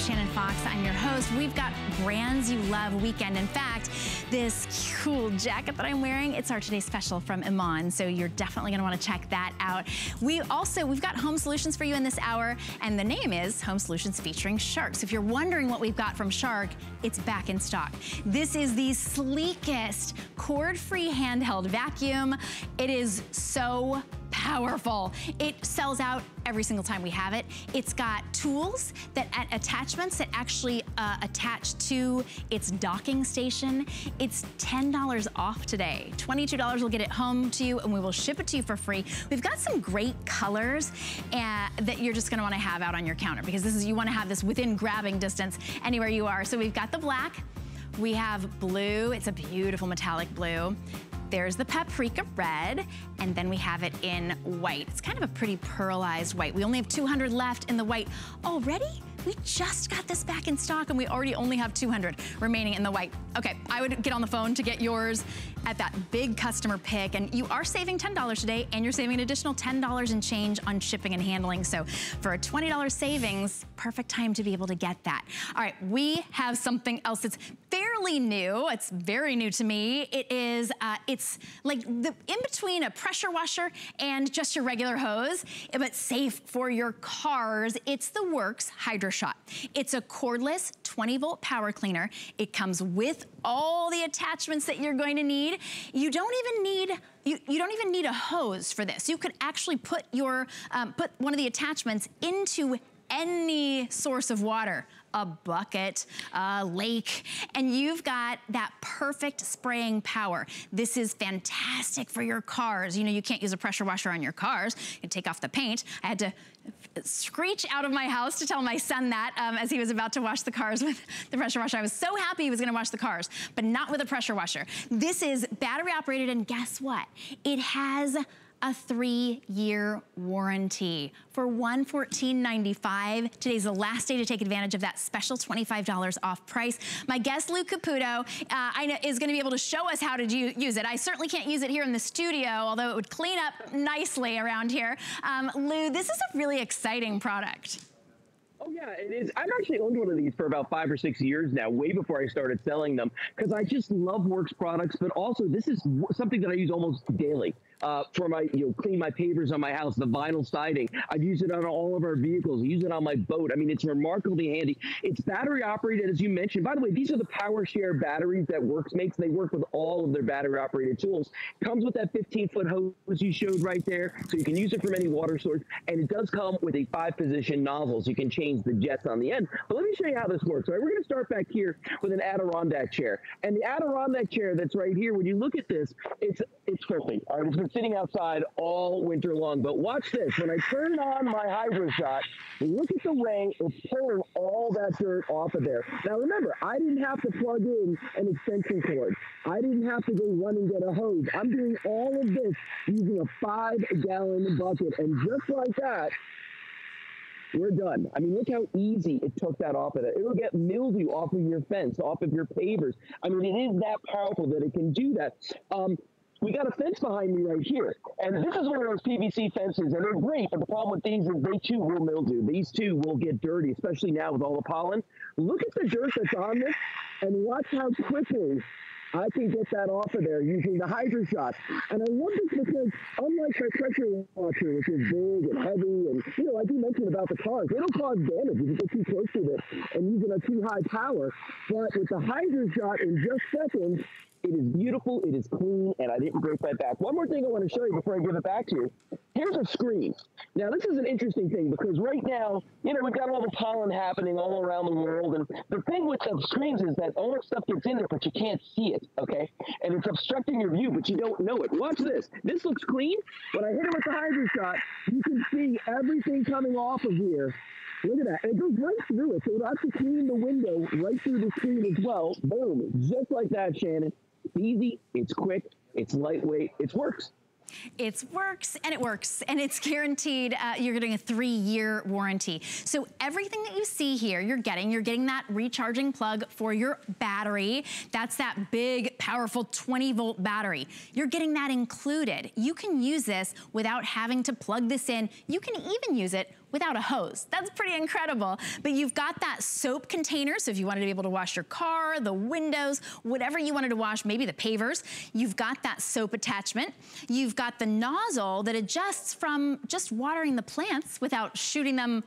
Shannon Fox. I'm your host. We've got brands you love weekend. In fact, this cool jacket that I'm wearing, it's our today's special from Iman. So you're definitely gonna wanna check that out. We also, we've got home solutions for you in this hour, and the name is Home Solutions featuring Shark. So if you're wondering what we've got from Shark, it's back in stock. This is the sleekest cord-free handheld vacuum. It is so powerful. It sells out every single time we have it. It's got tools that attachments that actually uh, attach to its docking station. It's $10 off today. $22 will get it home to you and we will ship it to you for free. We've got some great colors uh, that you're just gonna wanna have out on your counter because this is, you wanna have this within grabbing distance anywhere you are. So we've got the black, we have blue, it's a beautiful metallic blue. There's the paprika red, and then we have it in white. It's kind of a pretty pearlized white. We only have 200 left in the white. Already? We just got this back in stock and we already only have 200 remaining in the white. Okay, I would get on the phone to get yours at that big customer pick and you are saving $10 today and you're saving an additional $10 in change on shipping and handling. So for a $20 savings, perfect time to be able to get that. All right, we have something else that's fairly new. It's very new to me. It is, uh, it's like the in between a pressure washer and just your regular hose, but safe for your cars. It's the Worx Hydro Shot. It's a cordless 20 volt power cleaner. It comes with all the attachments that you're going to need. You don't even need you, you don't even need a hose for this. You could actually put your um, put one of the attachments into any source of water a bucket, a lake, and you've got that perfect spraying power. This is fantastic for your cars. You know, you can't use a pressure washer on your cars. You take off the paint. I had to screech out of my house to tell my son that um, as he was about to wash the cars with the pressure washer. I was so happy he was gonna wash the cars, but not with a pressure washer. This is battery operated and guess what? It has a three-year warranty for $114.95. Today's the last day to take advantage of that special $25 off price. My guest, Lou Caputo, uh, I know, is gonna be able to show us how to use it. I certainly can't use it here in the studio, although it would clean up nicely around here. Um, Lou, this is a really exciting product. Oh yeah, it is. I've actually owned one of these for about five or six years now, way before I started selling them, because I just love Worx products. But also, this is something that I use almost daily uh, for my, you know, clean my pavers on my house, the vinyl siding. I've used it on all of our vehicles. I use it on my boat. I mean, it's remarkably handy. It's battery operated, as you mentioned. By the way, these are the PowerShare batteries that Worx makes. They work with all of their battery operated tools. Comes with that 15 foot hose you showed right there, so you can use it from any water source. And it does come with a five position nozzle, so you can change the jets on the end. But let me show you how this works. All right, we're going to start back here with an Adirondack chair. And the Adirondack chair that's right here, when you look at this, it's it's perfect. All right, sitting outside all winter long. But watch this. When I turn on my hydro shot, look at the way it's pulling all that dirt off of there. Now remember, I didn't have to plug in an extension cord. I didn't have to go run and get a hose. I'm doing all of this using a five gallon bucket. And just like that, we're done. I mean, look how easy it took that off of it. It'll get mildew off of your fence, off of your pavers. I mean, it is that powerful that it can do that. Um, we got a fence behind me right here. And this is one of those PVC fences, and they're great, but the problem with these is they too will mildew. These too will get dirty, especially now with all the pollen. Look at the dirt that's on this, and watch how quickly I can get that off of there using the Hydro Shot. And I love this because unlike my pressure washer, which is big and heavy, and you know, like you mentioned about the cars, it'll cause damage if you get too close to it and using a too high power. But with the Hydro Shot in just seconds, it is beautiful, it is clean, and I didn't break my back. One more thing I want to show you before I give it back to you. Here's a screen. Now, this is an interesting thing because right now, you know, we've got all the pollen happening all around the world. And the thing with the screens is that all the stuff gets in there, but you can't see it, okay? And it's obstructing your view, but you don't know it. Watch this. This looks clean. When I hit it with the hydro shot, you can see everything coming off of here Look at that. And it goes right through it. So it'll actually clean the window right through the screen as well. Boom. Just like that, Shannon. It's easy, it's quick, it's lightweight, it works. It works and it works and it's guaranteed, uh, you're getting a three year warranty. So everything that you see here, you're getting, you're getting that recharging plug for your battery. That's that big, powerful 20 volt battery. You're getting that included. You can use this without having to plug this in. You can even use it without a hose. That's pretty incredible. But you've got that soap container, so if you wanted to be able to wash your car, the windows, whatever you wanted to wash, maybe the pavers, you've got that soap attachment. You've got the nozzle that adjusts from just watering the plants without shooting them,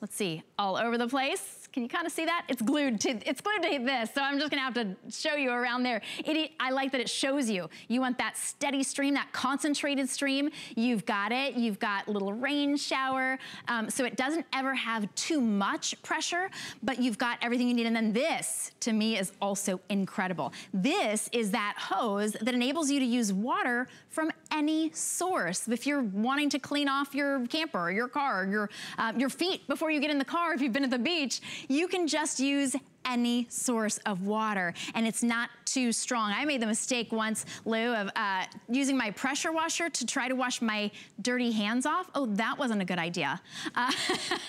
let's see, all over the place can you kind of see that? It's glued to, it's glued to this, so I'm just gonna have to show you around there. It, I like that it shows you. You want that steady stream, that concentrated stream. You've got it. You've got little rain shower, um, so it doesn't ever have too much pressure, but you've got everything you need. And then this, to me, is also incredible. This is that hose that enables you to use water from any source. If you're wanting to clean off your camper your car your, uh, your feet before you get in the car if you've been at the beach, you can just use any source of water and it's not too strong. I made the mistake once, Lou, of uh, using my pressure washer to try to wash my dirty hands off. Oh, that wasn't a good idea. Uh,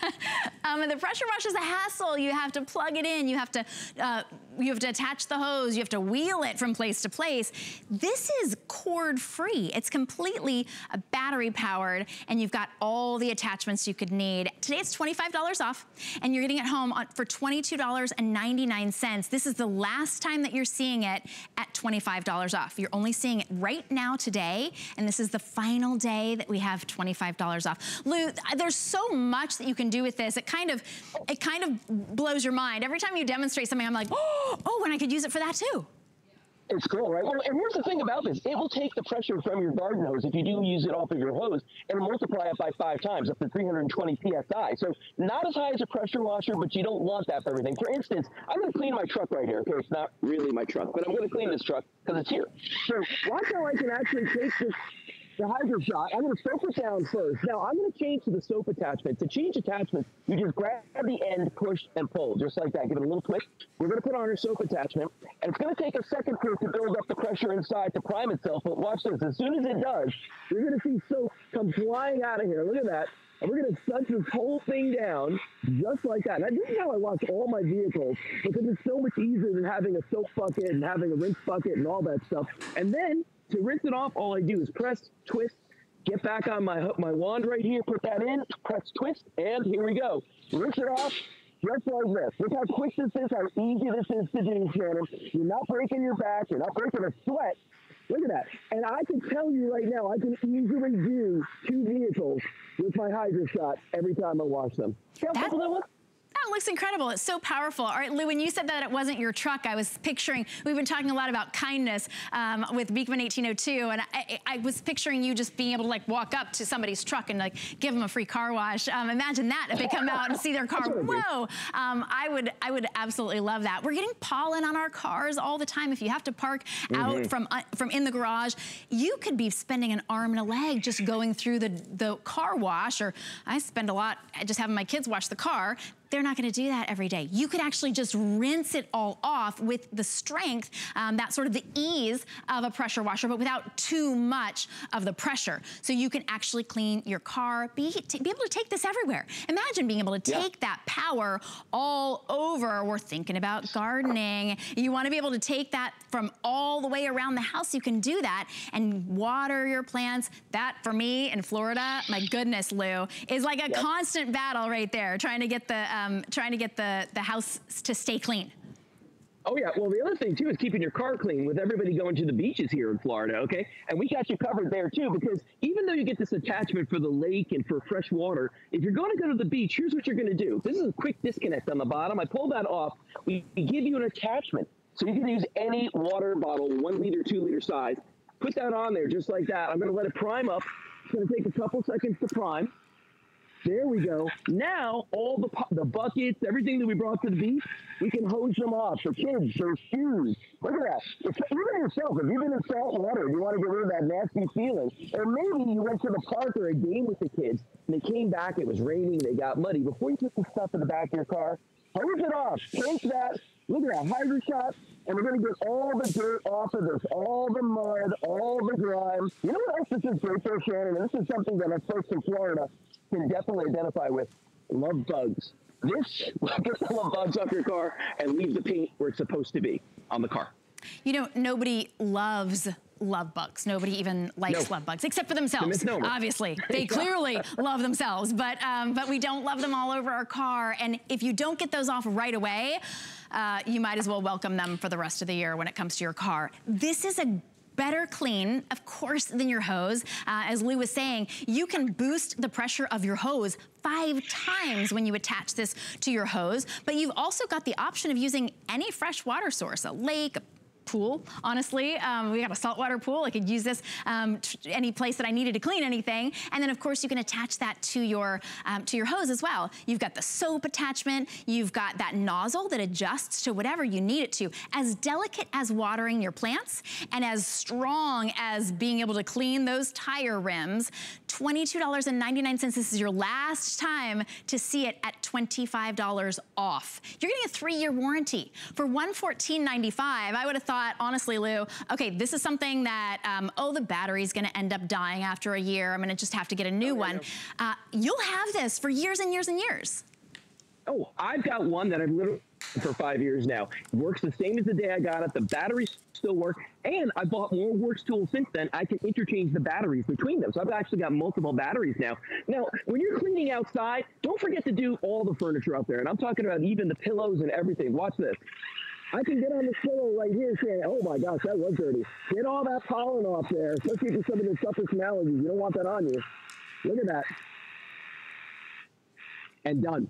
um, and the pressure washer is a hassle. You have to plug it in. You have to, uh, you have to attach the hose. You have to wheel it from place to place. This is cord free. It's completely battery powered and you've got all the attachments you could need. Today it's $25 off and you're getting it home on, for $22.99. This is the last time that you're seeing it at $25 off. You're only seeing it right now today and this is the final day that we have $25 off. Lou, there's so much that you can do with this. It kind of, it kind of blows your mind. Every time you demonstrate something, I'm like, oh, oh, and I could use it for that too. It's cool, right? Well, and here's the thing about this. It will take the pressure from your garden hose if you do use it off of your hose and multiply it by five times up to 320 PSI. So not as high as a pressure washer, but you don't want that for everything. For instance, I'm going to clean my truck right here. Okay, it's not really my truck, but I'm going to clean this truck because it's here. So watch how I can actually take this the hydro shot. I'm going to soap it down first. Now I'm going to change to the soap attachment. To change attachments, you just grab the end, push, and pull, just like that. Give it a little twist. We're going to put on our soap attachment, and it's going to take a second for it to build up the pressure inside to prime itself. But watch this. As soon as it does, you're going to see soap come flying out of here. Look at that. And we're going to suck this whole thing down just like that. Now, this is how I wash all my vehicles because it's so much easier than having a soap bucket and having a rinse bucket and all that stuff. And then to rinse it off, all I do is press, twist, get back on my my wand right here, put that in, press, twist, and here we go. Rinse it off, just like this. Look how quick this is, how easy this is to do, Shannon. You're not breaking your back, you're not breaking a sweat. Look at that. And I can tell you right now, I can easily do two vehicles with my Hydro Shot every time I wash them. See how simple that That looks incredible. It's so powerful. All right, Lou, when you said that it wasn't your truck, I was picturing, we've been talking a lot about kindness um, with Beekman 1802, and I, I, was picturing you just being able to like walk up to somebody's truck and like give them a free car wash. Um, imagine that if they come out and see their car. Whoa! Um, I would, I would absolutely love that. We're getting pollen on our cars all the time. If you have to park mm -hmm. out mm-hmm. from uh, from in the garage, you could be spending an arm and a leg just going through the the car wash. Or I spend a lot just having my kids wash the car they're not gonna do that every day. You could actually just rinse it all off with the strength, um, that sort of the ease of a pressure washer, but without too much of the pressure. So you can actually clean your car, be, be able to take this everywhere. Imagine being able to take yeah. that power all over. We're thinking about gardening. You wanna be able to take that from all the way around the house. You can do that and water your plants. That, for me, in Florida, my goodness, Lou, is like a yep. constant battle right there, trying to get the um, trying to get the, the house to stay clean. Oh yeah. Well, the other thing too is keeping your car clean. With everybody going to the beaches here in Florida, okay, and we got you covered there too. Because even though you get this attachment for the lake and for fresh water, if you're going to go to the beach, here's what you're going to do. This is a quick disconnect on the bottom. I pull that off. We give you an attachment, so you can use any water bottle, one liter, two liter size. Put that on there just like that. I'm going to let it prime up. It's going to take a couple seconds to prime. There we go. Now, all the the buckets, everything that we brought to the beach, we can hose them off. For kids, their shoes. Look at that. It's, even yourself, if you've been in salt water, you want to get rid of that nasty feeling. Or maybe you went to the park or a game with the kids, and they came back, it was raining, they got muddy. Before you put the stuff in the back of your car, hose it off. Take that. Look at that. Hydro shot and we're going to get all the dirt off of this, all the mud, all the grime. You know what else this is great for, Shannon? And this is something that us folks in Florida can definitely identify with. Love bugs. This gets the love bugs off your car and leave the paint where it's supposed to be on the car. You know, nobody loves love bugs. Nobody even likes love bugs, except for themselves, obviously. They clearly love themselves, but, um, but we don't love them all over our car. And if you don't get those off right away, uh, you might as well welcome them for the rest of the year when it comes to your car. This is a better clean, of course, than your hose. Uh, as Lou was saying, you can boost the pressure of your hose five times when you attach this to your hose, but you've also got the option of using any fresh water source, a lake, a pool, honestly. Um, we got a saltwater pool. I could use this um, any place that I needed to clean anything. And then of course you can attach that to your, um, to your hose as well. You've got the soap attachment. You've got that nozzle that adjusts to whatever you need it to. As delicate as watering your plants and as strong as being able to clean those tire rims, $22.99. This is your last time to see it at $25 off. You're getting a three-year warranty. For $114.95, I would have thought, honestly, Lou, okay, this is something that, um, oh, the battery's gonna end up dying after a year. I'm gonna just have to get a new oh, one. Uh, you'll have this for years and years and years. Oh, I've got one that I've literally for five years now. It works the same as the day I got it. The batteries still work. And I bought more Worx tools since then. I can interchange the batteries between them. So I've actually got multiple batteries now. Now, when you're cleaning outside, don't forget to do all the furniture out there. And I'm talking about even the pillows and everything. Watch this. I can get on the pillow right here saying, oh my gosh, that was dirty. Get all that pollen off there, especially for some of the toughest allergies. You don't want that on you. Look at that. And done.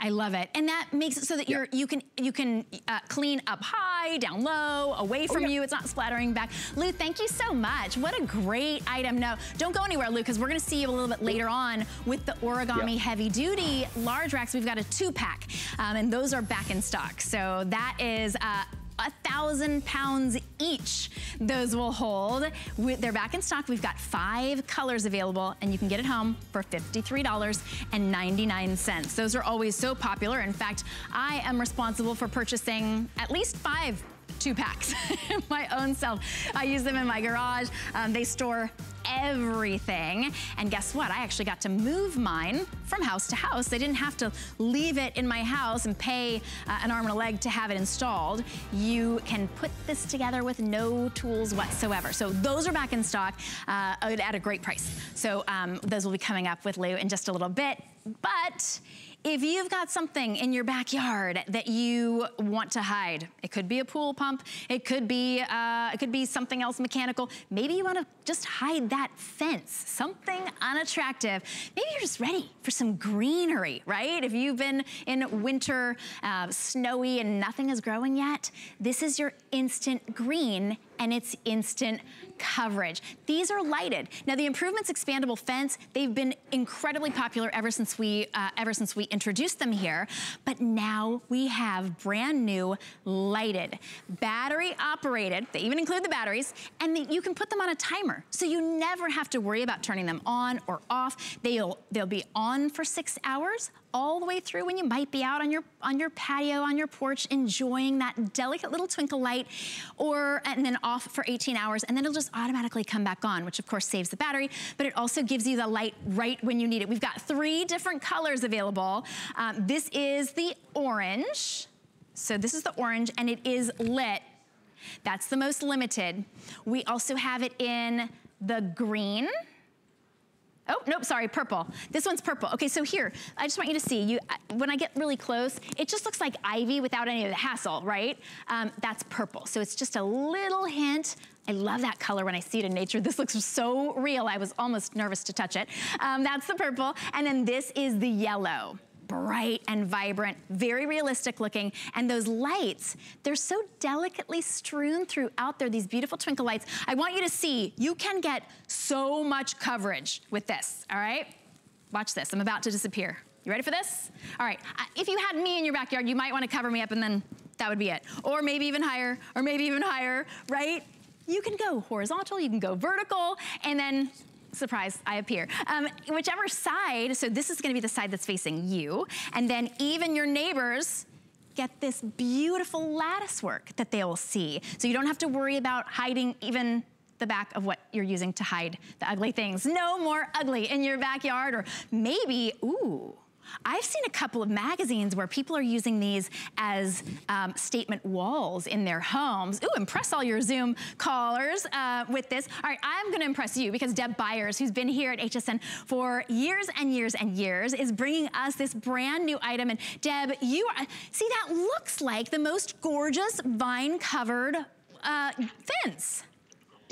I love it. And that makes it so that you're, you can, you can uh, clean up high, down low, away oh, from oh, yeah. you. It's not splattering back. Lou, thank you so much. What a great item. No, don't go anywhere, Lou, because we're going to see you a little bit later on with the Origami yeah. Heavy Duty large racks. We've got a two pack, um, and those are back in stock. So that is uh, a thousand pounds each those will hold. They're back in stock. We've got five colors available and you can get it home for $53.99. Those are always so popular. In fact, I am responsible for purchasing at least five two packs my own self. I use them in my garage. Um, they store everything. And guess what? I actually got to move mine from house to house. I didn't have to leave it in my house and pay uh, an arm and a leg to have it installed. You can put this together with no tools whatsoever. So those are back in stock uh, at a great price. So um, those will be coming up with Lou in just a little bit. But if you've got something in your backyard that you want to hide, it could be a pool pump, it could be, uh, it could be something else mechanical. Maybe you want to just hide that fence, something unattractive. Maybe you're just ready for some greenery, right? If you've been in winter, uh, snowy and nothing is growing yet, this is your instant green and it's instant coverage. These are lighted. Now the Improvements Expandable Fence, they've been incredibly popular ever since we uh, ever since we introduced them here, but now we have brand new lighted, battery operated, they even include the batteries, and you can put them on a timer, so you never have to worry about turning them on or off. They'll, they'll be on for six hours, all the way through when you might be out on your on your patio, on your porch, enjoying that delicate little twinkle light, or and then off for 18 hours, and then it'll just automatically come back on, which of course saves the battery, but it also gives you the light right when you need it. We've got three different colors available. Um, this is the orange. So this is the orange, and it is lit. That's the most limited. We also have it in the green, Oh, nope, sorry, purple. This one's purple. Okay, so here, I just want you to see, you. when I get really close, it just looks like ivy without any of the hassle, right? Um, that's purple, so it's just a little hint. I love that color when I see it in nature. This looks so real, I was almost nervous to touch it. Um, that's the purple, and then this is the yellow bright and vibrant, very realistic looking. And those lights, they're so delicately strewn throughout there, these beautiful twinkle lights. I want you to see, you can get so much coverage with this, all right? watch this. I'm about to disappear. You ready for this? All right, uh, if you had me in your backyard, you might wanna cover me up and then that would be it. Or maybe even higher, or maybe even higher, right? You can go horizontal, you can go vertical, and then surprise, I appear. Um, whichever side, so this is gonna be the side that's facing you, and then even your neighbors get this beautiful lattice work that they will see. So you don't have to worry about hiding even the back of what you're using to hide the ugly things. No more ugly in your backyard or maybe, ooh, I've seen a couple of magazines where people are using these as um, statement walls in their homes. Ooh, impress all your Zoom callers uh, with this. All right, I'm gonna impress you because Deb Byers, who's been here at HSN for years and years and years, is bringing us this brand new item. And Deb, you are, see that looks like the most gorgeous vine-covered uh, fence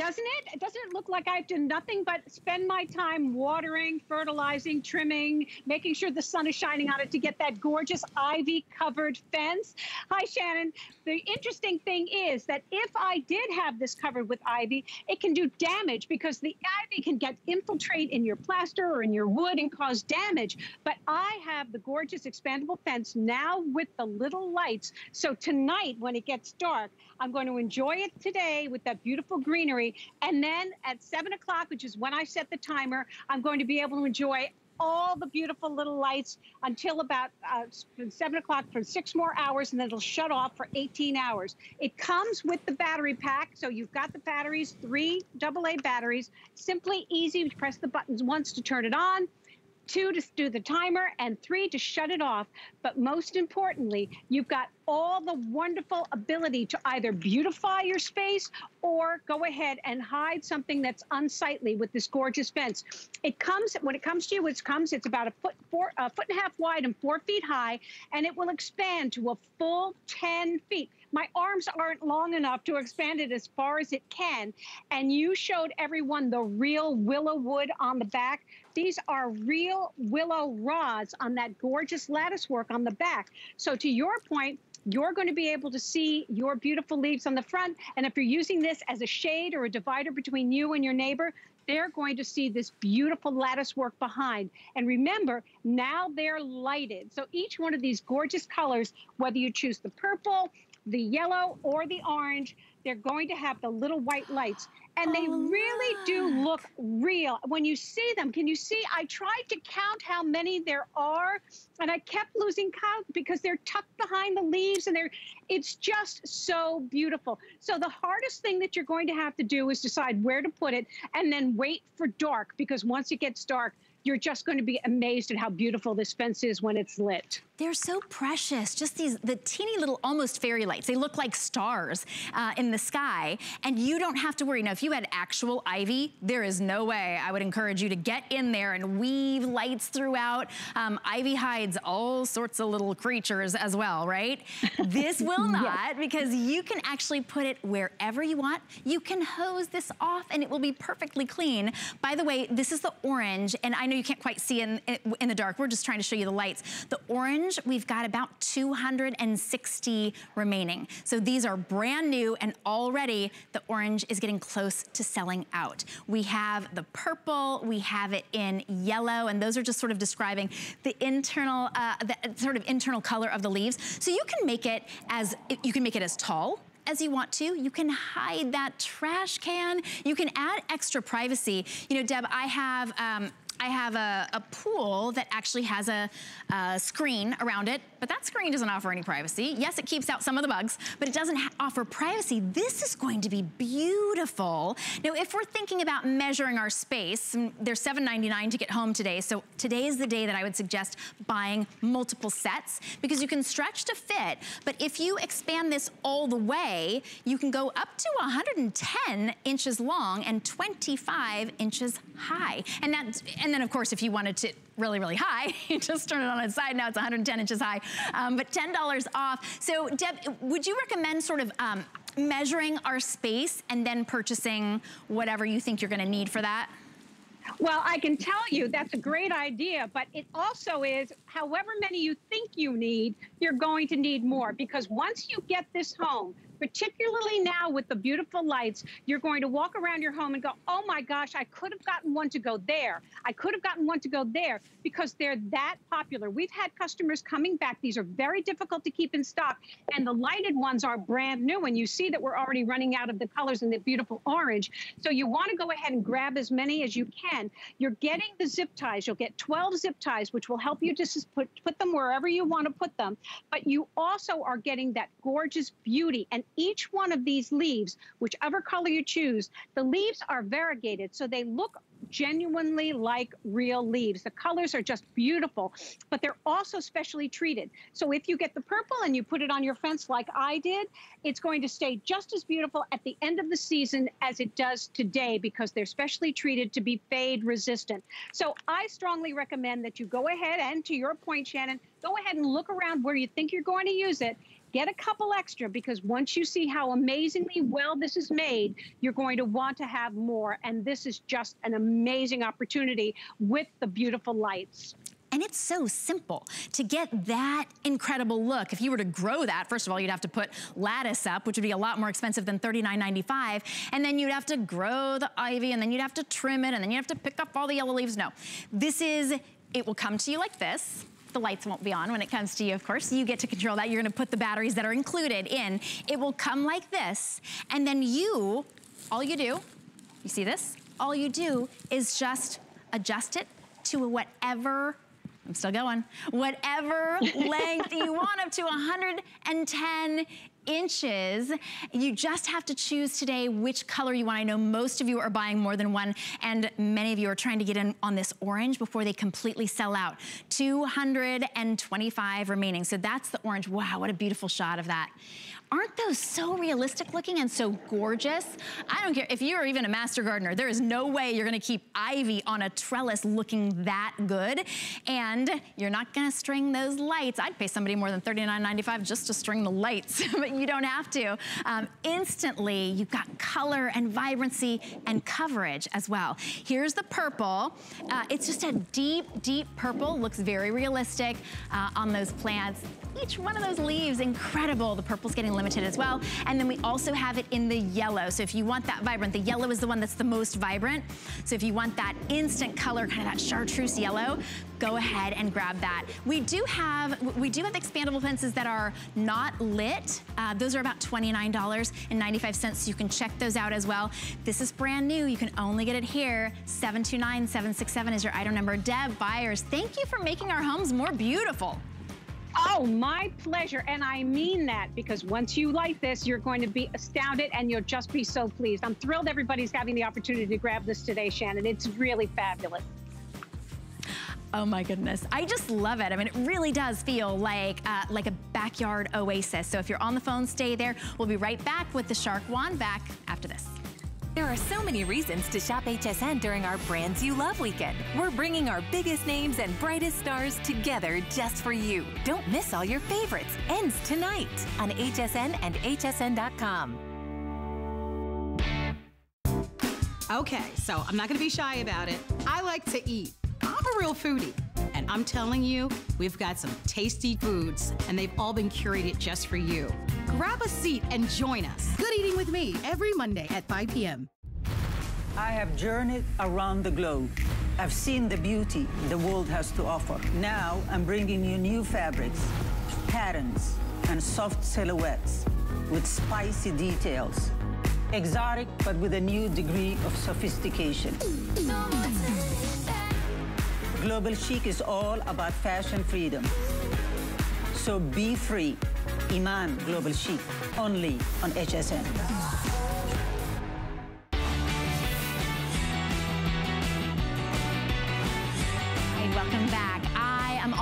doesn't it? Doesn't it look like I've done nothing but spend my time watering, fertilizing, trimming, making sure the sun is shining on it to get that gorgeous ivy covered fence? Hi, Shannon. The interesting thing is that if I did have this covered with ivy, it can do damage because the ivy can get infiltrate in your plaster or in your wood and cause damage. But I have the gorgeous expandable fence now with the little lights. So tonight, when it gets dark, I'm going to enjoy it today with that beautiful greenery. And then at seven o'clock, which is when I set the timer, I'm going to be able to enjoy all the beautiful little lights until about uh, seven o'clock for six more hours, and then it'll shut off for 18 hours. It comes with the battery pack, so you've got the batteries, three AA batteries. Simply easy. To press the buttons once to turn it on two to do the timer, and three to shut it off. But most importantly, you've got all the wonderful ability to either beautify your space or go ahead and hide something that's unsightly with this gorgeous fence. It comes, when it comes to you, it comes, it's about a foot, four, a foot and a half wide and four feet high, and it will expand to a full 10 feet my arms aren't long enough to expand it as far as it can. And you showed everyone the real willow wood on the back. These are real willow rods on that gorgeous lattice work on the back. So to your point, you're going to be able to see your beautiful leaves on the front. And if you're using this as a shade or a divider between you and your neighbor, they're going to see this beautiful lattice work behind. And remember, now they're lighted. So each one of these gorgeous colors, whether you choose the purple, the yellow, or the orange, they're going to have the little white lights. And they oh, really do look real. When you see them, can you see? I tried to count how many there are, and I kept losing count because they're tucked behind the leaves and they're, it's just so beautiful. So the hardest thing that you're going to have to do is decide where to put it and then wait for dark because once it gets dark, you're just going to be amazed at how beautiful this fence is when it's lit. They're so precious. Just these, the teeny little almost fairy lights. They look like stars uh, in the sky. And you don't have to worry. Now, if you had actual ivy, there is no way I would encourage you to get in there and weave lights throughout. Um, ivy hides all sorts of little creatures as well, right? this will not yes. because you can actually put it wherever you want. You can hose this off and it will be perfectly clean. By the way, this is the orange and I know you can't quite see in, in the dark. We're just trying to show you the lights. The orange, we've got about 260 remaining. So these are brand new and already the orange is getting close to selling out. We have the purple, we have it in yellow, and those are just sort of describing the internal, uh, the sort of internal color of the leaves. So you can make it as, you can make it as tall as you want to. You can hide that trash can. You can add extra privacy. You know, Deb, I have um, I have a, a pool that actually has a, a, screen around it, but that screen doesn't offer any privacy. Yes, it keeps out some of the bugs, but it doesn't offer privacy. This is going to be beautiful. Now, if we're thinking about measuring our space, mm, they're $7.99 to get home today, so today is the day that I would suggest buying multiple sets because you can stretch to fit, but if you expand this all the way, you can go up to 110 inches long and 25 inches high. And that, and and then of course, if you wanted to really, really high, you just turn it on its side. Now it's 110 inches high, um, but $10 off. So Deb, would you recommend sort of um, measuring our space and then purchasing whatever you think you're gonna need for that? Well, I can tell you that's a great idea, but it also is however many you think you need, you're going to need more because once you get this home, particularly now with the beautiful lights, you're going to walk around your home and go, oh my gosh, I could have gotten one to go there. I could have gotten one to go there because they're that popular. We've had customers coming back. These are very difficult to keep in stock. And the lighted ones are brand new. And you see that we're already running out of the colors in the beautiful orange. So you want to go ahead and grab as many as you can. You're getting the zip ties. You'll get 12 zip ties, which will help you just put, put them wherever you want to put them. But you also are getting that gorgeous beauty. And each one of these leaves, whichever color you choose, the leaves are variegated. So they look genuinely like real leaves. The colors are just beautiful, but they're also specially treated. So if you get the purple and you put it on your fence like I did, it's going to stay just as beautiful at the end of the season as it does today because they're specially treated to be fade resistant. So I strongly recommend that you go ahead and to your point, Shannon, go ahead and look around where you think you're going to use it Get a couple extra because once you see how amazingly well this is made, you're going to want to have more. And this is just an amazing opportunity with the beautiful lights. And it's so simple to get that incredible look. If you were to grow that, first of all, you'd have to put lattice up, which would be a lot more expensive than $39.95. And then you'd have to grow the ivy and then you'd have to trim it and then you'd have to pick up all the yellow leaves. No, this is, it will come to you like this the lights won't be on when it comes to you, of course. You get to control that. You're gonna put the batteries that are included in. It will come like this, and then you, all you do, you see this? All you do is just adjust it to whatever I'm still going. Whatever length you want up to 110 inches. You just have to choose today which color you want. I know most of you are buying more than one and many of you are trying to get in on this orange before they completely sell out. 225 remaining. So that's the orange. Wow, what a beautiful shot of that. Aren't those so realistic looking and so gorgeous? I don't care if you're even a master gardener, there is no way you're gonna keep ivy on a trellis looking that good. And you're not gonna string those lights. I'd pay somebody more than $39.95 just to string the lights, but you don't have to. Um, instantly, you've got color and vibrancy and coverage as well. Here's the purple. Uh, it's just a deep, deep purple. Looks very realistic uh, on those plants. Each one of those leaves, incredible. The purple's getting limited as well. And then we also have it in the yellow. So if you want that vibrant, the yellow is the one that's the most vibrant. So if you want that instant color, kind of that chartreuse yellow, go ahead and grab that. We do have, we do have expandable fences that are not lit. Uh, those are about $29.95, so you can check those out as well. This is brand new. You can only get it here. 729767 is your item number. Deb Byers, thank you for making our homes more beautiful. Oh, my pleasure. And I mean that because once you like this, you're going to be astounded and you'll just be so pleased. I'm thrilled everybody's having the opportunity to grab this today, Shannon. It's really fabulous. Oh my goodness. I just love it. I mean, it really does feel like, uh, like a backyard oasis. So if you're on the phone, stay there. We'll be right back with the Shark Wand back after this. There are so many reasons to shop HSN during our Brands You Love weekend. We're bringing our biggest names and brightest stars together just for you. Don't miss all your favorites. Ends tonight on HSN and HSN.com. Okay, so I'm not gonna be shy about it. I like to eat. I'm a real foodie. I'm telling you, we've got some tasty foods, and they've all been curated just for you. Grab a seat and join us. Good eating with me every Monday at 5 p.m. I have journeyed around the globe. I've seen the beauty the world has to offer. Now I'm bringing you new fabrics, patterns, and soft silhouettes with spicy details. Exotic, but with a new degree of sophistication. Global Chic is all about fashion freedom. So be free. Iman Global Chic, only on HSN. welcome back.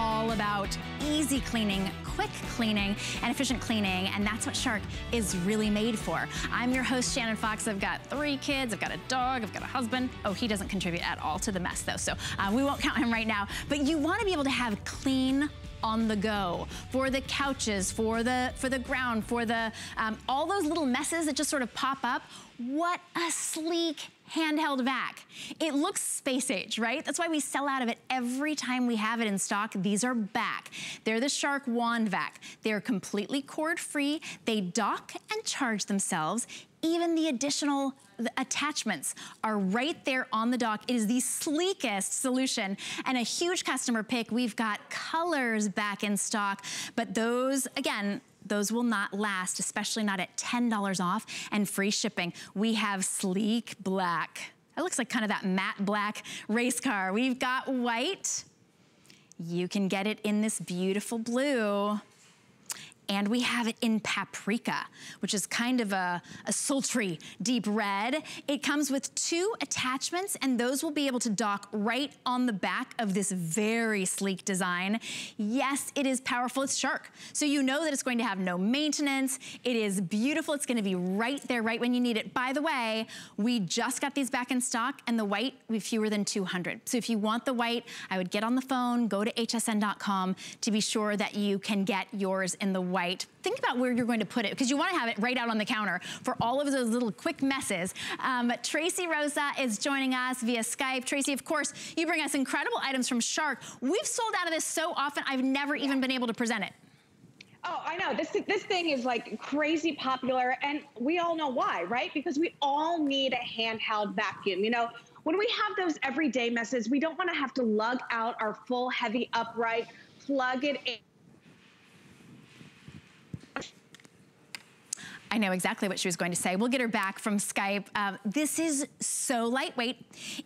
All about easy cleaning, quick cleaning, and efficient cleaning, and that's what Shark is really made for. I'm your host, Shannon Fox. I've got three kids, I've got a dog, I've got a husband. Oh, he doesn't contribute at all to the mess though, so uh, we won't count him right now. But you wanna be able to have clean, on the go for the couches, for the for the ground, for the um, all those little messes that just sort of pop up. What a sleek handheld vac. It looks space age, right? That's why we sell out of it every time we have it in stock. These are back. They're the Shark Wand Vac. They're completely cord free. They dock and charge themselves. Even the additional attachments are right there on the dock. It is the sleekest solution and a huge customer pick. We've got colors back in stock, but those, again, those will not last, especially not at $10 off and free shipping. We have sleek black. It looks like kind of that matte black race car. We've got white. You can get it in this beautiful blue and we have it in paprika, which is kind of a, a, sultry deep red. It comes with two attachments and those will be able to dock right on the back of this very sleek design. Yes, it is powerful, it's Shark. So you know that it's going to have no maintenance. It is beautiful, it's gonna be right there, right when you need it. By the way, we just got these back in stock and the white, we fewer than 200. So if you want the white, I would get on the phone, go to hsn.com to be sure that you can get yours in the white white, think about where you're going to put it because you want to have it right out on the counter for all of those little quick messes. Um, Tracy Rosa is joining us via Skype. Tracy, of course, you bring us incredible items from Shark. We've sold out of this so often, I've never even been able to present it. Oh, I know. This this thing is like crazy popular, and we all know why, right? Because we all need a handheld vacuum. You know, when we have those everyday messes, we don't want to have to lug out our full heavy upright, plug it in I know exactly what she was going to say. We'll get her back from Skype. Um, this is so lightweight.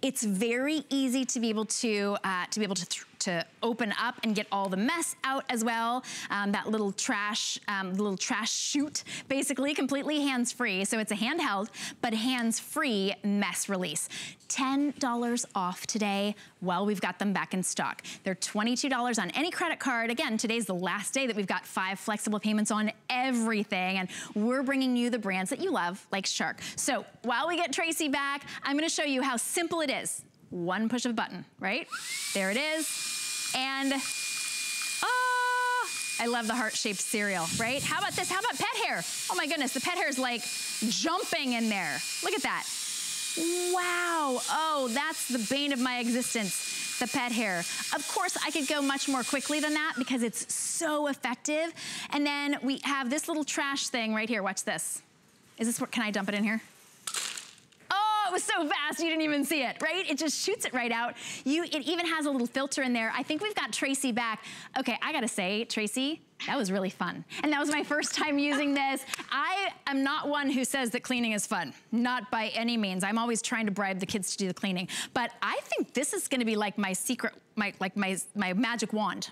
It's very easy to be able to uh, to be able to to open up and get all the mess out as well. Um, that little trash, um, little trash chute, basically completely hands-free. So it's a handheld, but hands-free mess release. $10 off today while we've got them back in stock. They're $22 on any credit card. Again, today's the last day that we've got five flexible payments on everything. And we're bringing you the brands that you love, like Shark. So while we get Tracy back, I'm gonna show you how simple it is one push of a button, right? There it is. And, oh, I love the heart-shaped cereal, right? How about this? How about pet hair? Oh my goodness, the pet hair is like jumping in there. Look at that. Wow, oh, that's the bane of my existence, the pet hair. Of course, I could go much more quickly than that because it's so effective. And then we have this little trash thing right here. Watch this. Is this, what, can I dump it in here? Was so fast you didn't even see it, right? It just shoots it right out. You, it even has a little filter in there. I think we've got Tracy back. Okay, I gotta say, Tracy, that was really fun. And that was my first time using this. I am not one who says that cleaning is fun. Not by any means. I'm always trying to bribe the kids to do the cleaning. But I think this is gonna be like my secret, my, like my, my magic wand.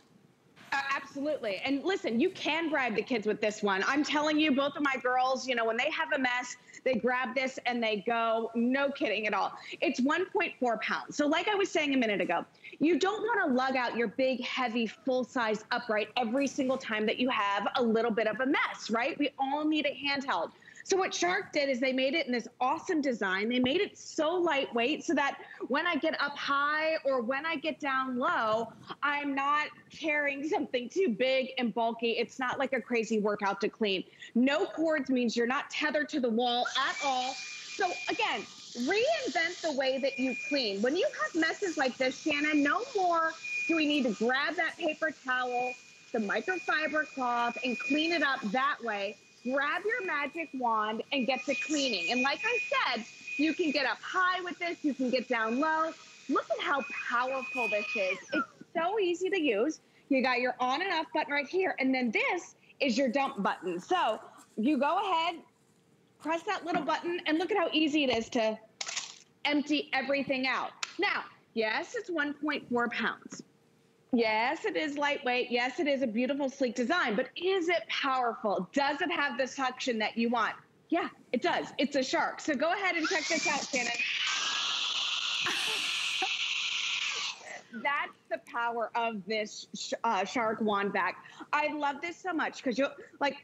Uh, absolutely. And listen, you can bribe the kids with this one. I'm telling you, both of my girls, you know, when they have a mess, they grab this and they go, no kidding at all. It's 1.4 pounds. So like I was saying a minute ago, you don't want to lug out your big, heavy, full-size upright every single time that you have a little bit of a mess, right? We all need a handheld. So what Shark did is they made it in this awesome design. They made it so lightweight so that when I get up high or when I get down low, I'm not carrying something too big and bulky. It's not like a crazy workout to clean. No cords means you're not tethered to the wall at all. So again, reinvent the way that you clean. When you have messes like this, Shannon, no more do we need to grab that paper towel, the microfiber cloth, and clean it up that way grab your magic wand and get to cleaning. And like I said, you can get up high with this, you can get down low. Look at how powerful this is. It's so easy to use. You got your on and off button right here, and then this is your dump button. So you go ahead, press that little button, and look at how easy it is to empty everything out. Now, yes, it's 1.4 pounds. Yes, it is lightweight. Yes, it is a beautiful, sleek design, but is it powerful? Does it have the suction that you want? Yeah, it does. It's a shark. So go ahead and check this out, Shannon. That's the power of this sh uh, shark wand vac. I love this so much because you like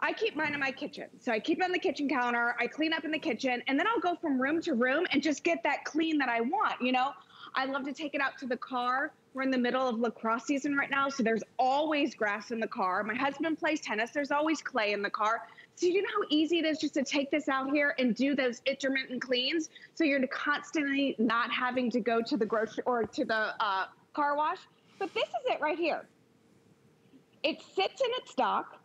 I keep mine in my kitchen. So I keep it on the kitchen counter, I clean up in the kitchen, and then I'll go from room to room and just get that clean that I want, you know? I love to take it out to the car We're in the middle of lacrosse season right now, so there's always grass in the car. My husband plays tennis. There's always clay in the car. So you know how easy it is just to take this out here and do those intermittent cleans? So you're constantly not having to go to the grocery or to the uh, car wash. But this is it right here. It sits in its dock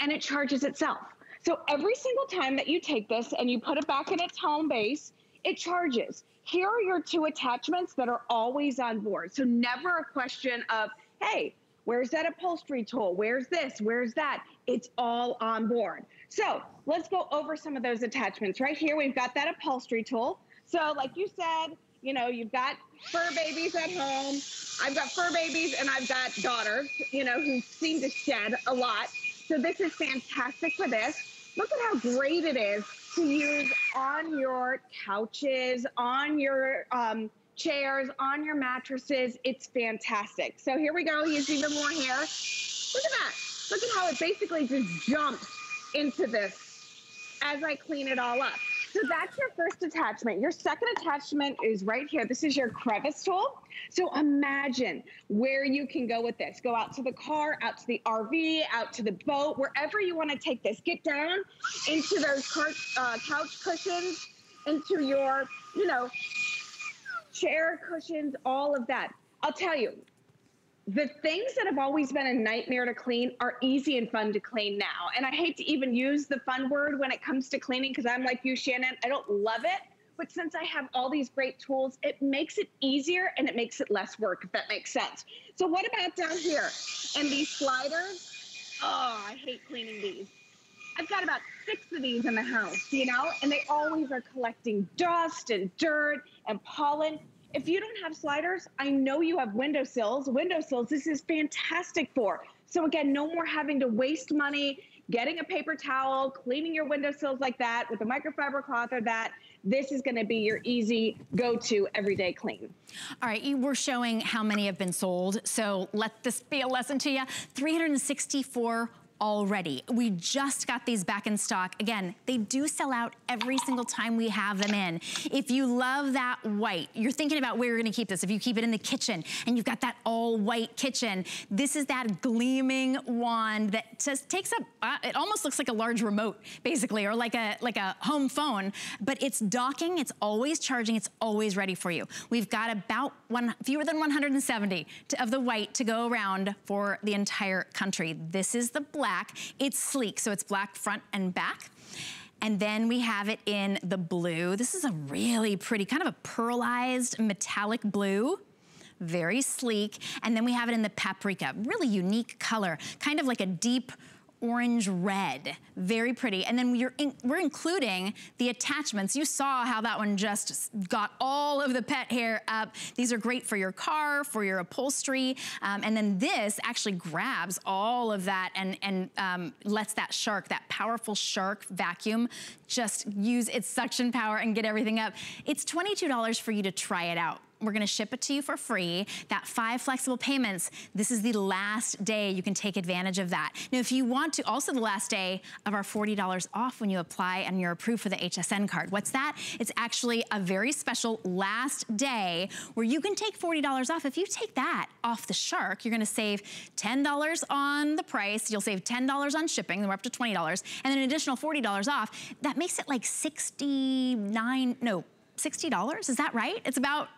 and it charges itself. So every single time that you take this and you put it back in its home base, it charges. Here are your two attachments that are always on board. So never a question of, hey, where's that upholstery tool? Where's this? Where's that? It's all on board. So let's go over some of those attachments. Right here, we've got that upholstery tool. So like you said, you know, you've got fur babies at home. I've got fur babies and I've got daughters, you know, who seem to shed a lot. So this is fantastic for this. Look at how great it is to use on your couches, on your um, chairs, on your mattresses. It's fantastic. So here we go. Here's even more hair. Look at that. Look at how it basically just jumps into this as I clean it all up. So that's your first attachment. Your second attachment is right here. This is your crevice tool. So imagine where you can go with this. Go out to the car, out to the RV, out to the boat, wherever you want to take this. Get down into those uh, couch cushions, into your, you know, chair cushions, all of that. I'll tell you, the things that have always been a nightmare to clean are easy and fun to clean now. And I hate to even use the fun word when it comes to cleaning because I'm like you, Shannon, I don't love it. But since I have all these great tools, it makes it easier and it makes it less work, if that makes sense. So, what about down here? And these sliders? Oh, I hate cleaning these. I've got about six of these in the house, you know, and they always are collecting dust and dirt and pollen. If you don't have sliders, I know you have windowsills. Windowsills, this is fantastic for. So again, no more having to waste money getting a paper towel, cleaning your windowsills like that with a microfiber cloth or that. This is gonna be your easy go-to everyday clean. All right, we're showing how many have been sold. So let this be a lesson to you. 364 already. We just got these back in stock. Again, they do sell out every single time we have them in. If you love that white, you're thinking about where you're gonna keep this. If you keep it in the kitchen and you've got that all white kitchen, this is that gleaming wand that just takes up, uh, it almost looks like a large remote, basically, or like a, like a home phone, but it's docking, it's always charging, it's always ready for you. We've got about one, fewer than 170 to, of the white to go around for the entire country. This is the black black. It's sleek, so it's black front and back. And then we have it in the blue. This is a really pretty, kind of a pearlized metallic blue very sleek. And then we have it in the paprika, really unique color, kind of like a deep orange red. Very pretty. And then we're, in, we're including the attachments. You saw how that one just got all of the pet hair up. These are great for your car, for your upholstery. Um, and then this actually grabs all of that and, and um, lets that shark, that powerful shark vacuum, just use its suction power and get everything up. It's $22 for you to try it out. We're gonna ship it to you for free. That five flexible payments, this is the last day you can take advantage of that. Now, if you want to, also the last day of our $40 off when you apply and you're approved for the HSN card. What's that? It's actually a very special last day where you can take $40 off. If you take that off the Shark, you're gonna save $10 on the price. You'll save $10 on shipping, then we're up to $20, and then an additional $40 off. That makes it like 69, no, $60, is that right? It's about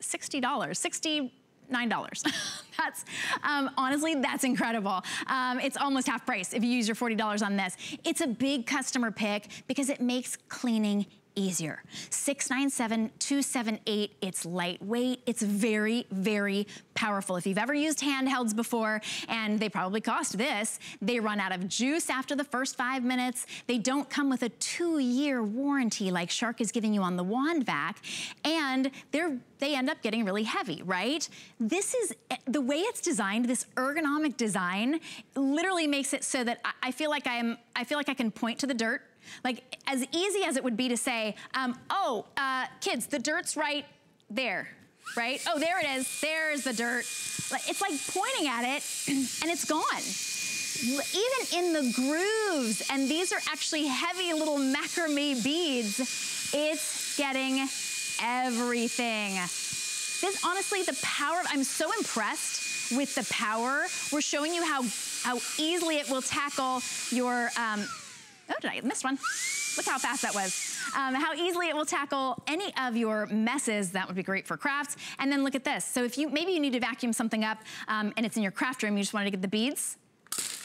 $60, 60 $9. that's, um, honestly, that's incredible. Um, it's almost half price if you use your $40 on this. It's a big customer pick because it makes cleaning easier. 697-278, it's lightweight, it's very, very powerful. If you've ever used handhelds before, and they probably cost this, they run out of juice after the first five minutes. They don't come with a two-year warranty like Shark is giving you on the Wand Vac, and they're they end up getting really heavy, right? This is, the way it's designed, this ergonomic design, literally makes it so that I feel like I'm, I feel like I can point to the dirt like as easy as it would be to say, um, oh, uh, kids, the dirt's right there, right? Oh, there it is, there's the dirt. It's like pointing at it and it's gone. Even in the grooves, and these are actually heavy little macrame beads, it's getting everything. This, honestly, the power, I'm so impressed with the power. We're showing you how, how easily it will tackle your, um, oh, did I miss one? Look how fast that was. Um, how easily it will tackle any of your messes. That would be great for crafts. And then look at this. So if you, maybe you need to vacuum something up um, and it's in your craft room, you just wanted to get the beads,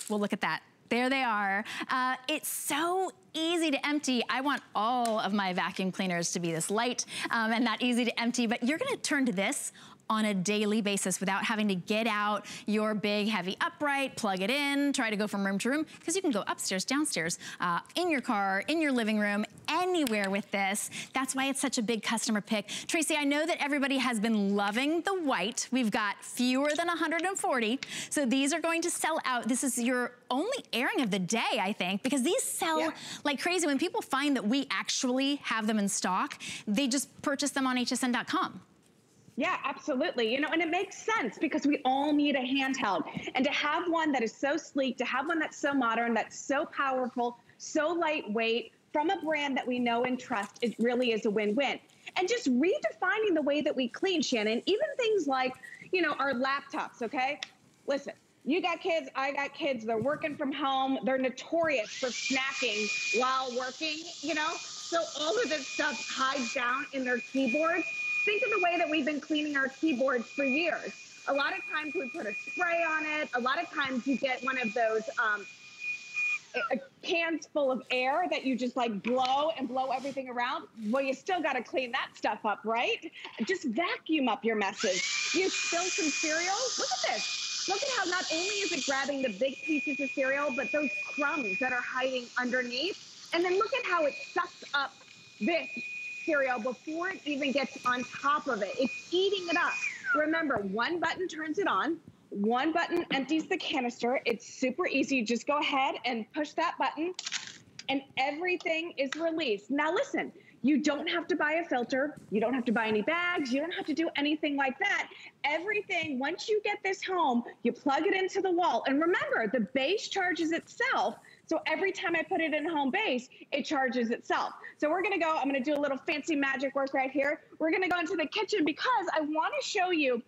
well, look at that. There they are. Uh, it's so easy to empty. I want all of my vacuum cleaners to be this light um, and that easy to empty, but you're gonna turn to this on a daily basis without having to get out your big heavy upright, plug it in, try to go from room to room, because you can go upstairs, downstairs, uh, in your car, in your living room, anywhere with this. That's why it's such a big customer pick. Tracy, I know that everybody has been loving the white. We've got fewer than 140, so these are going to sell out. This is your only airing of the day, I think, because these sell yeah. like crazy. When people find that we actually have them in stock, they just purchase them on hsn.com. Yeah, absolutely. You know, and it makes sense because we all need a handheld. And to have one that is so sleek, to have one that's so modern, that's so powerful, so lightweight from a brand that we know and trust, it really is a win-win. And just redefining the way that we clean, Shannon, even things like, you know, our laptops, okay? Listen, you got kids, I got kids, they're working from home, they're notorious for snacking while working, you know? So all of this stuff hides down in their keyboards think of the way that we've been cleaning our keyboards for years. A lot of times we put a spray on it. A lot of times you get one of those um, cans full of air that you just like blow and blow everything around. Well, you still got to clean that stuff up, right? Just vacuum up your messes. You spill some cereal. Look at this. Look at how not only is it grabbing the big pieces of cereal, but those crumbs that are hiding underneath. And then look at how it sucks up this cereal before it even gets on top of it. It's eating it up. Remember, one button turns it on, one button empties the canister. It's super easy. You Just go ahead and push that button and everything is released. Now listen, you don't have to buy a filter. You don't have to buy any bags. You don't have to do anything like that. Everything, once you get this home, you plug it into the wall. And remember, the base charges itself. So every time I put it in home base, it charges itself. So we're gonna go, I'm gonna do a little fancy magic work right here. We're gonna go into the kitchen because I wanna show you,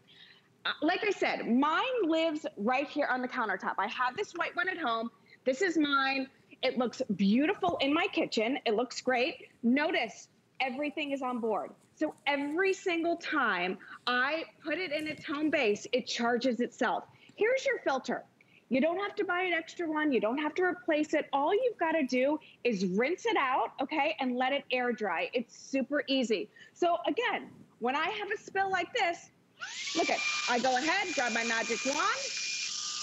uh, like I said, mine lives right here on the countertop. I have this white one at home. This is mine. It looks beautiful in my kitchen. It looks great. Notice everything is on board. So every single time I put it in its home base, it charges itself. Here's your filter. You don't have to buy an extra one. You don't have to replace it. All you've got to do is rinse it out, okay, and let it air dry. It's super easy. So again, when I have a spill like this, look at, I go ahead, grab my magic wand,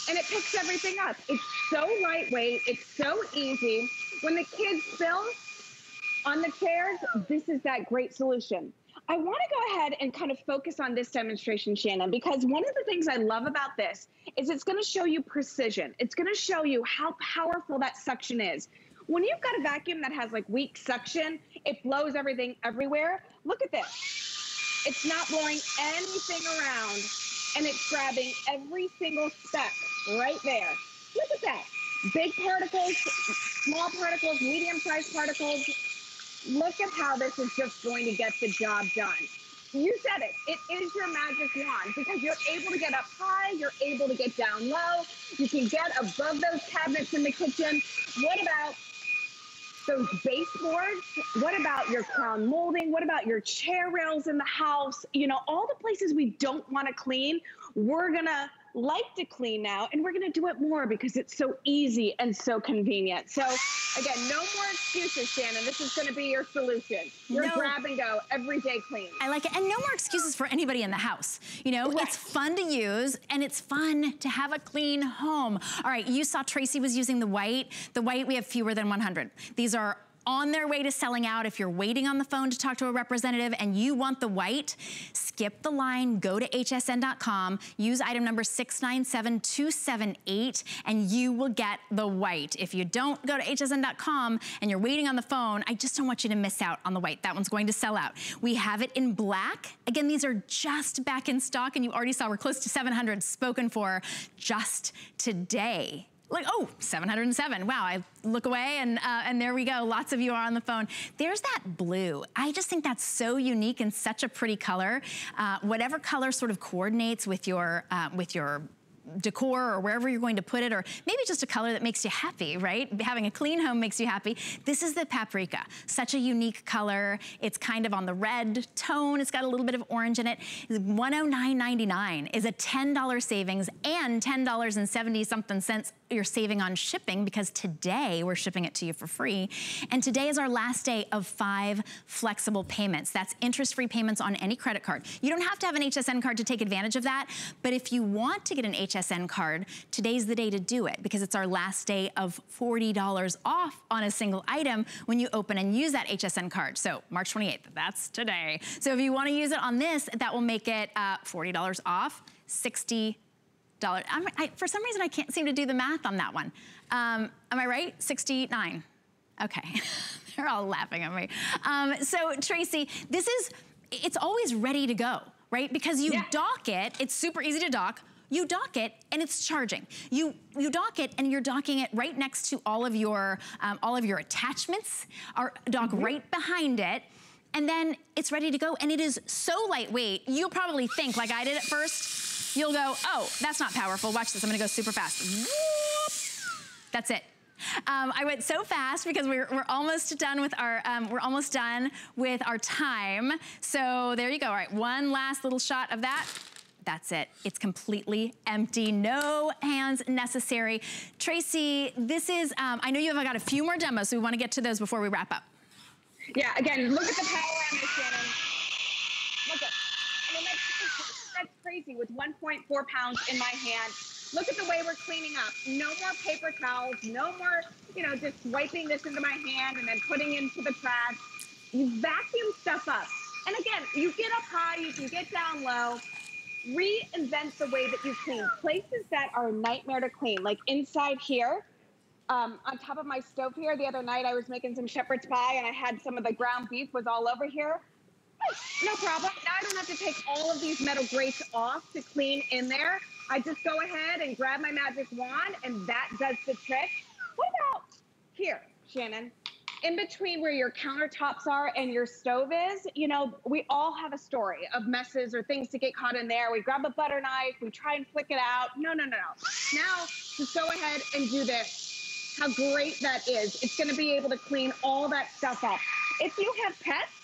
and it picks everything up. It's so lightweight. It's so easy. When the kids spill on the chairs, this is that great solution. I want to go ahead and kind of focus on this demonstration, Shannon, because one of the things I love about this is it's going to show you precision. It's going to show you how powerful that suction is. When you've got a vacuum that has like weak suction, it blows everything everywhere. Look at this. It's not blowing anything around and it's grabbing every single speck right there. Look at that. Big particles, small particles, medium-sized particles, look at how this is just going to get the job done. You said it. It is your magic wand because you're able to get up high, you're able to get down low, you can get above those cabinets in the kitchen. What about those baseboards? What about your crown molding? What about your chair rails in the house? You know, all the places we don't want to clean, we're going to like to clean now, and we're going to do it more because it's so easy and so convenient. So, again, no more excuses, Shannon. This is going to be your solution. Your no. grab and go, everyday clean. I like it. And no more excuses for anybody in the house. You know, right. it's fun to use, and it's fun to have a clean home. All right, you saw Tracy was using the white. The white, we have fewer than 100. These are on their way to selling out. If you're waiting on the phone to talk to a representative and you want the white, skip the line, go to hsn.com, use item number 697278, and you will get the white. If you don't go to hsn.com and you're waiting on the phone, I just don't want you to miss out on the white. That one's going to sell out. We have it in black. Again, these are just back in stock, and you already saw we're close to 700 spoken for just today. Like, oh, 707. Wow, I look away and, uh, and there we go. Lots of you are on the phone. There's that blue. I just think that's so unique and such a pretty color. Uh, whatever color sort of coordinates with your, uh, with your decor or wherever you're going to put it, or maybe just a color that makes you happy, right? Having a clean home makes you happy. This is the paprika, such a unique color. It's kind of on the red tone. It's got a little bit of orange in it. $109.99 is a $10 savings and $10.70 something cents you're saving on shipping because today we're shipping it to you for free. And today is our last day of five flexible payments. That's interest-free payments on any credit card. You don't have to have an HSN card to take advantage of that, but if you want to get an HSN card, today's the day to do it because it's our last day of $40 off on a single item when you open and use that HSN card. So March 28th, that's today. So if you wanna use it on this, that will make it uh, $40 off, 60 dollars. for some reason, I can't seem to do the math on that one. Um, am I right? 69. Okay. They're all laughing at me. Um, so Tracy, this is, it's always ready to go, right? Because you yeah. dock it, it's super easy to dock, you dock it and it's charging. You you dock it and you're docking it right next to all of your um, all of your attachments are dock mm -hmm. right behind it. And then it's ready to go and it is so lightweight. You'll probably think like I did at first, you'll go, oh, that's not powerful. Watch this, I'm gonna go super fast. That's it. Um, I went so fast because we're, we're almost done with our, um, we're almost done with our time. So there you go. All right, one last little shot of that. That's it. It's completely empty. No hands necessary. Tracy, this is, um, I know you have got a few more demos, so we want to get to those before we wrap up. Yeah, again, look at the power on this, Shannon. Look at that's crazy with 1.4 pounds in my hand. Look at the way we're cleaning up. No more paper towels, no more, you know, just wiping this into my hand and then putting into the trash. You vacuum stuff up. And again, you get up high, you can get down low. Reinvent the way that you clean. Places that are a nightmare to clean, like inside here, um, on top of my stove here. The other night I was making some shepherd's pie and I had some of the ground beef was all over here. No problem. Now I don't have to take all of these metal grates off to clean in there. I just go ahead and grab my magic wand and that does the trick. What about here, Shannon? In between where your countertops are and your stove is, you know, we all have a story of messes or things to get caught in there. We grab a butter knife, we try and flick it out. No, no, no, no. Now, just go ahead and do this. How great that is. It's gonna be able to clean all that stuff up. If you have pets,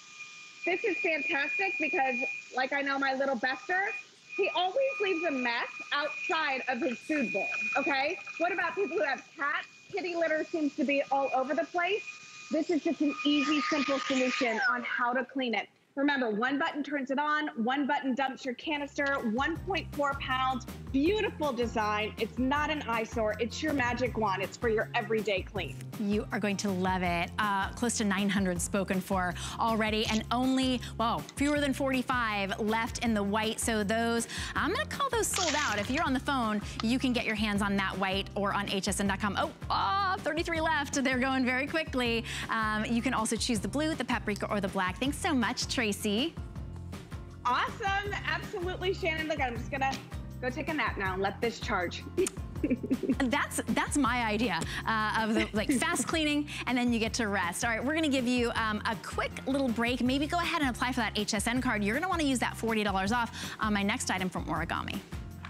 this is fantastic because, like I know my little Bester, he always leaves a mess outside of his food bowl, okay? What about people who have cats? Kitty litter seems to be all over the place. This is just an easy, simple solution on how to clean it. Remember, one button turns it on, one button dumps your canister, 1.4 pounds, beautiful design. It's not an eyesore, it's your magic wand. It's for your everyday clean. You are going to love it. Uh, close to 900 spoken for already and only, well, fewer than 45 left in the white. So those, I'm gonna call those sold out. If you're on the phone, you can get your hands on that white or on hsn.com. Oh, oh 33 left. They're going very quickly. Um, you can also choose the blue, the paprika, or the black. Thanks so much, Tracy. Awesome, absolutely, Shannon. Look, I'm just gonna go take a nap now and let this charge. that's that's my idea uh, of the like fast cleaning and then you get to rest. All right, we're gonna give you um, a quick little break. Maybe go ahead and apply for that HSN card. You're gonna wanna use that $40 off on my next item from Origami.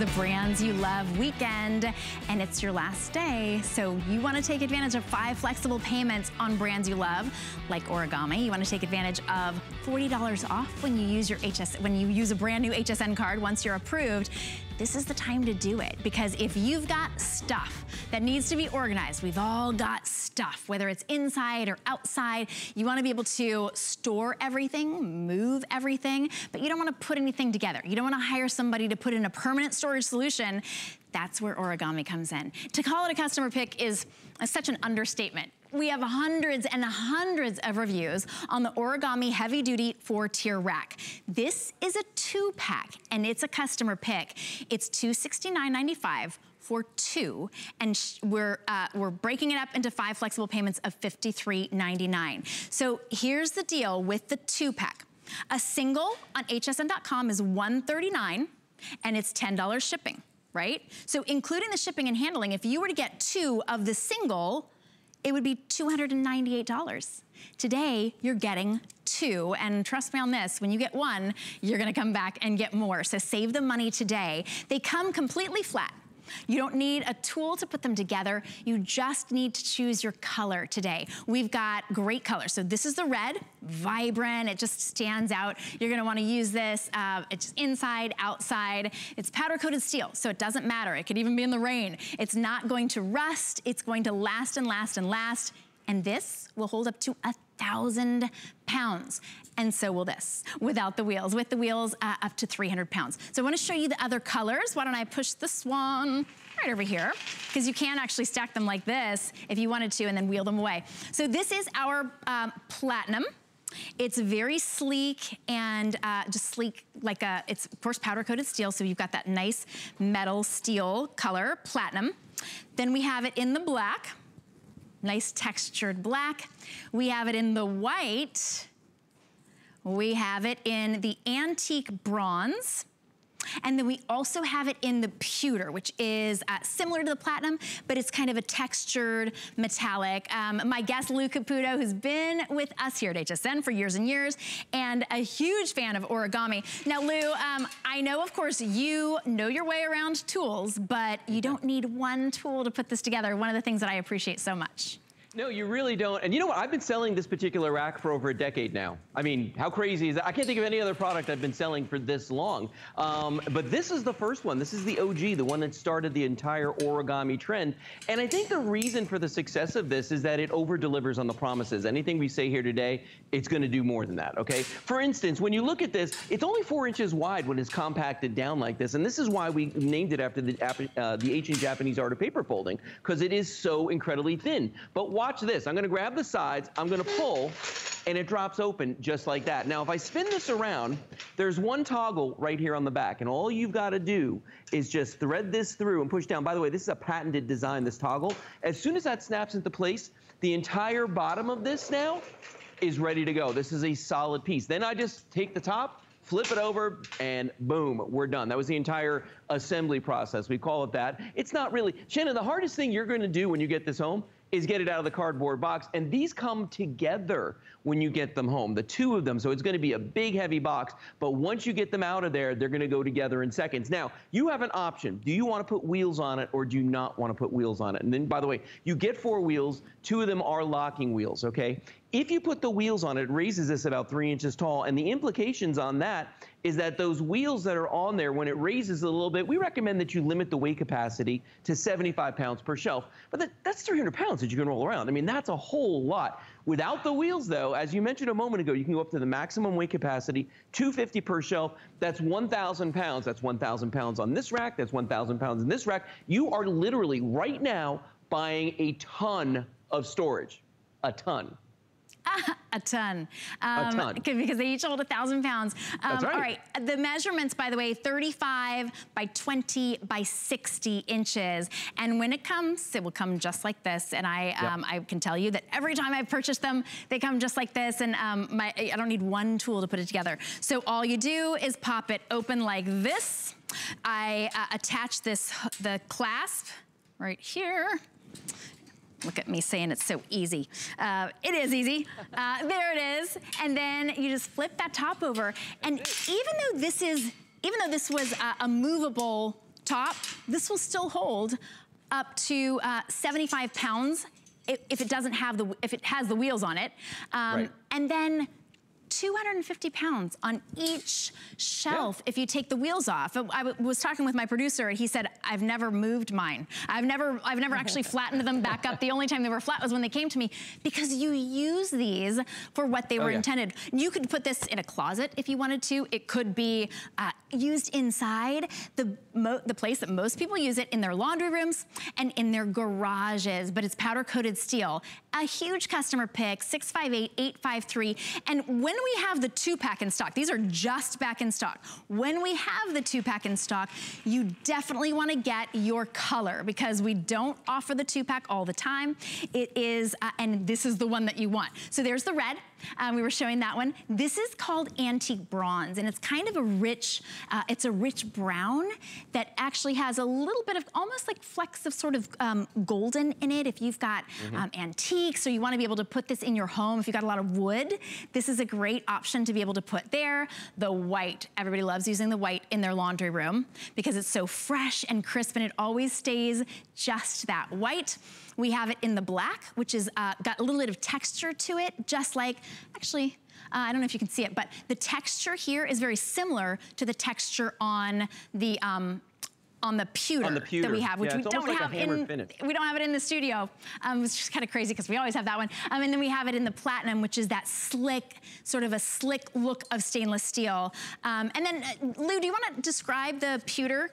The Brands You Love weekend, and it's your last day. So you want to take advantage of five flexible payments on brands you love, like origami. You want to take advantage of $40 off when you use your HS when you use a brand new HSN card once you're approved this is the time to do it because if you've got stuff that needs to be organized, we've all got stuff, whether it's inside or outside, you wanna be able to store everything, move everything, but you don't wanna put anything together. You don't wanna hire somebody to put in a permanent storage solution. That's where origami comes in. To call it a customer pick is such an understatement we have hundreds and hundreds of reviews on the Origami Heavy Duty 4-tier rack. This is a two-pack, and it's a customer pick. It's $269.95 for two, and we're, uh, we're breaking it up into five flexible payments of $53.99. So here's the deal with the two-pack. A single on hsn.com is 139, and it's $10 shipping, right? So including the shipping and handling, if you were to get two of the single, it would be $298. Today, you're getting two, and trust me on this, when you get one, you're gonna come back and get more. So save the money today. They come completely flat. You don't need a tool to put them together. You just need to choose your color today. We've got great colors. So this is the red, vibrant. It just stands out. You're gonna wanna use this. Uh, it's inside, outside. It's powder coated steel, so it doesn't matter. It could even be in the rain. It's not going to rust. It's going to last and last and last. And this will hold up to a thousand pounds. And so will this, without the wheels. With the wheels, uh, up to 300 pounds. So I wanna show you the other colors. Why don't I push this one right over here, because you can actually stack them like this if you wanted to and then wheel them away. So this is our um, platinum. It's very sleek and uh, just sleek, like a, it's of course powder coated steel, so you've got that nice metal steel color, platinum. Then we have it in the black, nice textured black. We have it in the white. We have it in the antique bronze. And then we also have it in the pewter, which is uh, similar to the platinum, but it's kind of a textured metallic. Um, my guest, Lou Caputo, who's been with us here at HSN for years and years, and a huge fan of origami. Now, Lou, um, I know, of course, you know your way around tools, but you don't need one tool to put this together. One of the things that I appreciate so much. No, you really don't. And you know what? I've been selling this particular rack for over a decade now. I mean, how crazy is that? I can't think of any other product I've been selling for this long. Um, but this is the first one. This is the OG, the one that started the entire origami trend. And I think the reason for the success of this is that it over delivers on the promises. Anything we say here today, it's going to do more than that, okay? For instance, when you look at this, it's only four inches wide when it's compacted down like this. And this is why we named it after the, uh, the ancient Japanese art of paper folding, because it is so incredibly thin. But watch this. I'm going to grab the sides. I'm going to pull, and it drops open just like that. Now, if I spin this around, there's one toggle right here on the back, and all you've got to do is just thread this through and push down. By the way, this is a patented design, this toggle. As soon as that snaps into place, the entire bottom of this now is ready to go. This is a solid piece. Then I just take the top, flip it over, and boom, we're done. That was the entire assembly process. We call it that. It's not really, Shannon, the hardest thing you're gonna do when you get this home is get it out of the cardboard box. And these come together when you get them home, the two of them. So it's going to be a big, heavy box. But once you get them out of there, they're going to go together in seconds. Now, you have an option. Do you want to put wheels on it or do you not want to put wheels on it? And then, by the way, you get four wheels. Two of them are locking wheels, okay? If you put the wheels on it, it raises this about three inches tall. And the implications on that is that those wheels that are on there, when it raises a little bit, we recommend that you limit the weight capacity to 75 pounds per shelf. But that, that's 300 pounds that you can roll around. I mean, that's a whole lot. Without the wheels, though, as you mentioned a moment ago, you can go up to the maximum weight capacity, 250 per shelf. That's 1,000 pounds. That's 1,000 pounds on this rack. That's 1,000 pounds in this rack. You are literally right now buying a ton of storage. A ton. a ton. Um, a ton. Because they each hold a thousand pounds. Um, That's right. All right. The measurements, by the way, 35 by 20 by 60 inches. And when it comes, it will come just like this. And I, yep. um, I can tell you that every time I've purchased them, they come just like this. And um, my, I don't need one tool to put it together. So all you do is pop it open like this. I uh, attach this, the clasp right here Look at me saying it's so easy. Uh, it is easy. Uh, there it is. And then you just flip that top over. And even though this is, even though this was a, a movable top, this will still hold up to uh, 75 pounds if, if, it doesn't have the, if it has the wheels on it. Um, right. And then 250 pounds on each shelf yeah. if you take the wheels off. I was talking with my producer and he said, I've never moved mine. I've never, I've never actually flattened them back up. The only time they were flat was when they came to me because you use these for what they oh, were yeah. intended. You could put this in a closet if you wanted to. It could be uh, used inside the, the place that most people use it in their laundry rooms and in their garages, but it's powder coated steel. A huge customer pick, 658-853. And when we have the two pack in stock, these are just back in stock. When we have the two pack in stock, you definitely wanna get your color because we don't offer the two pack all the time. It is, uh, and this is the one that you want. So there's the red, um, we were showing that one. This is called antique bronze, and it's kind of a rich, uh, it's a rich brown that actually has a little bit of almost like flecks of sort of um, golden in it. If you've got mm -hmm. um, antiques or you wanna be able to put this in your home, if you've got a lot of wood, this is a great option to be able to put there. The white, everybody loves using the white in their laundry room because it's so fresh and crisp and it always stays just that white. We have it in the black, which is uh, got a little bit of texture to it, just like, actually, uh, I don't know if you can see it, but the texture here is very similar to the texture on the um, on the pewter, on the pewter, that we have, which yeah, we don't like have in finish. we don't have it in the studio. Um, it's just kind of crazy because we always have that one. Um, and then we have it in the platinum, which is that slick, sort of a slick look of stainless steel. Um, and then, uh, Lou, do you want to describe the pewter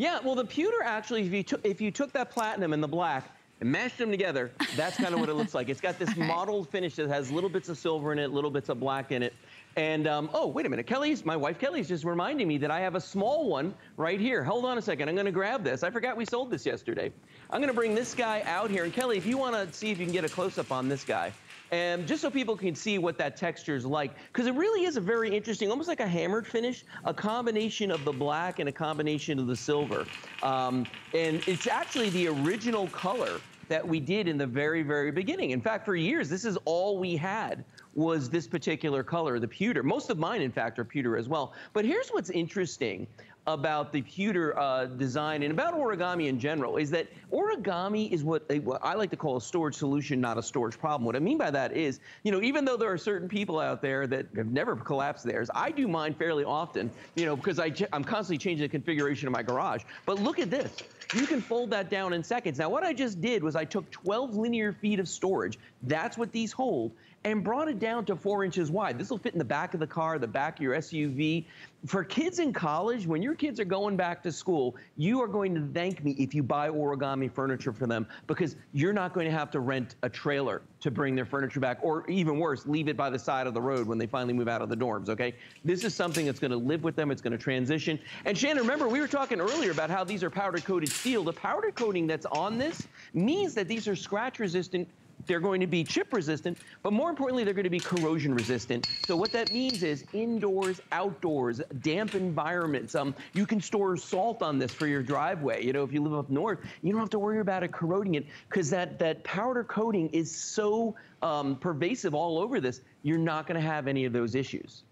yeah, well, the pewter actually, if you, took if you took that platinum and the black and mashed them together, that's kind of what it looks like. It's got this right. mottled finish that has little bits of silver in it, little bits of black in it. And, um, oh, wait a minute. Kelly's, my wife Kelly's just reminding me that I have a small one right here. Hold on a second. I'm going to grab this. I forgot we sold this yesterday. I'm going to bring this guy out here. And Kelly, if you want to see if you can get a close-up on this guy and just so people can see what that texture is like, because it really is a very interesting, almost like a hammered finish, a combination of the black and a combination of the silver. Um, and it's actually the original color that we did in the very, very beginning. In fact, for years, this is all we had was this particular color, the pewter. Most of mine, in fact, are pewter as well. But here's what's interesting about the pewter uh, design and about origami in general is that origami is what, what, I like to call a storage solution, not a storage problem. What I mean by that is, you know, even though there are certain people out there that have never collapsed theirs, I do mine fairly often, you know, because I, I'm constantly changing the configuration of my garage. But look at this. You can fold that down in seconds. Now, what I just did was I took 12 linear feet of storage. That's what these hold and brought it down to four inches wide. This will fit in the back of the car, the back of your SUV. For kids in college, when your kids are going back to school, you are going to thank me if you buy origami furniture for them because you're not going to have to rent a trailer to bring their furniture back, or even worse, leave it by the side of the road when they finally move out of the dorms, okay? This is something that's going to live with them. It's going to transition. And Shannon, remember, we were talking earlier about how these are powder-coated steel. The powder coating that's on this means that these are scratch-resistant they're going to be chip resistant, but more importantly, they're going to be corrosion resistant. So what that means is indoors, outdoors, damp environments. Um, you can store salt on this for your driveway. You know, if you live up north, you don't have to worry about it corroding it because that, that powder coating is so um, pervasive all over this, you're not going to have any of those issues.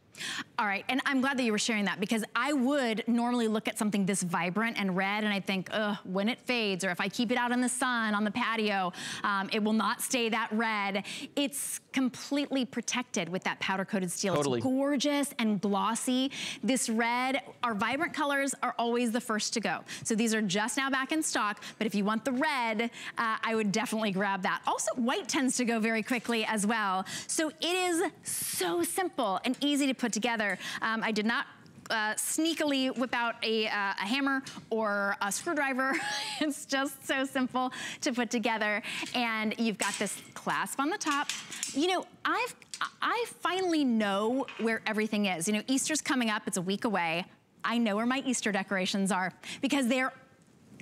All right, and I'm glad that you were sharing that because I would normally look at something this vibrant and red and I think, ugh, when it fades or if I keep it out in the sun on the patio, um, it will not stay that red. It's completely protected with that powder coated steel. Totally. It's gorgeous and glossy. This red, our vibrant colors are always the first to go. So these are just now back in stock, but if you want the red, uh, I would definitely grab that. Also, white tends to go very quickly as well. So it is so simple and easy to put put together. Um, I did not uh, sneakily whip out a, uh, a, hammer or a screwdriver. it's just so simple to put together. And you've got this clasp on the top. You know, I've, I finally know where everything is. You know, Easter's coming up, it's a week away. I know where my Easter decorations are because they're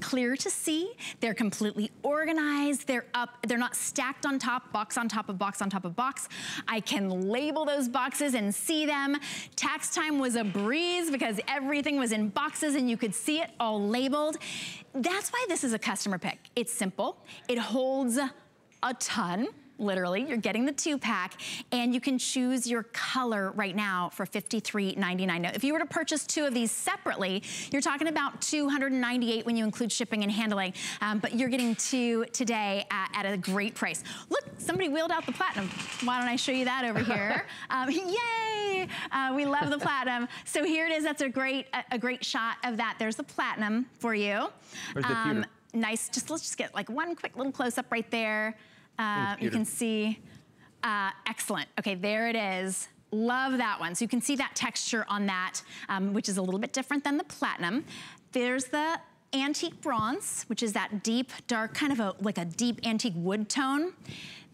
clear to see. They're completely organized. They're up, they're not stacked on top, box on top of box on top of box. I can label those boxes and see them. Tax time was a breeze because everything was in boxes and you could see it all labeled. That's why this is a customer pick. It's simple. It holds a ton literally. You're getting the two pack and you can choose your color right now for $53.99. Now, if you were to purchase two of these separately, you're talking about 298 when you include shipping and handling, um, but you're getting two today at, at, a great price. Look, somebody wheeled out the platinum. Why don't I show you that over here? um, yay! Uh, we love the platinum. So here it is. That's a great, a, a, great shot of that. There's the platinum for you. Where's the um, nice, just let's just get like one quick little close up right there. Uh, you can see, uh, excellent. Okay, there it is. Love that one. So you can see that texture on that, um, which is a little bit different than the platinum. There's the antique bronze, which is that deep, dark, kind of a, like a deep antique wood tone.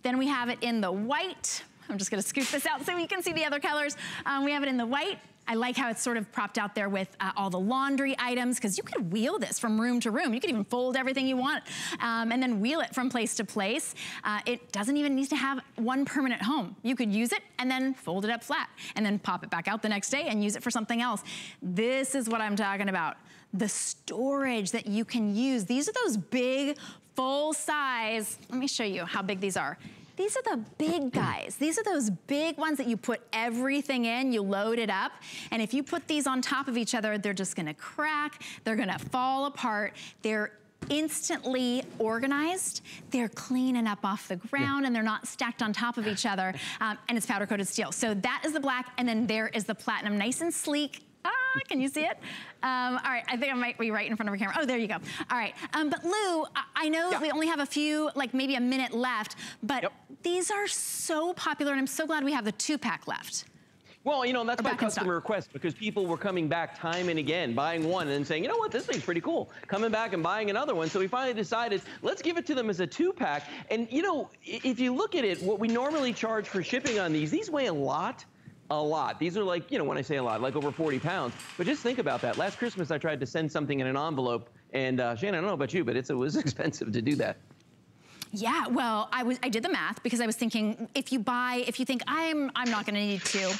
Then we have it in the white. I'm just gonna scoop this out so you can see the other colors. Um, we have it in the white, I like how it's sort of propped out there with uh, all the laundry items because you could wheel this from room to room. You could even fold everything you want um, and then wheel it from place to place. Uh, it doesn't even need to have one permanent home. You could use it and then fold it up flat and then pop it back out the next day and use it for something else. This is what I'm talking about. The storage that you can use. These are those big, full size. Let me show you how big these are. These are the big guys. These are those big ones that you put everything in, you load it up, and if you put these on top of each other, they're just gonna crack, they're gonna fall apart. They're instantly organized. They're cleaning up off the ground yeah. and they're not stacked on top of each other. Um, and it's powder coated steel. So that is the black and then there is the platinum. Nice and sleek, Ah, can you see it? Um, all right, I think I might be right in front of a camera. Oh, there you go. All right, um, but Lou, I know yeah. we only have a few, like maybe a minute left, but yep. these are so popular and I'm so glad we have the two pack left. Well, you know, that's by customer request because people were coming back time and again, buying one and saying, you know what, this thing's pretty cool. Coming back and buying another one. So we finally decided, let's give it to them as a two pack. And, you know, if you look at it, what we normally charge for shipping on these, these weigh a lot a lot. These are like, you know, when I say a lot, like over 40 pounds. But just think about that. Last Christmas, I tried to send something in an envelope. And uh, Shannon, I don't know about you, but it was expensive to do that. Yeah, well, I was I did the math because I was thinking if you buy, if you think I'm I'm not gonna need to,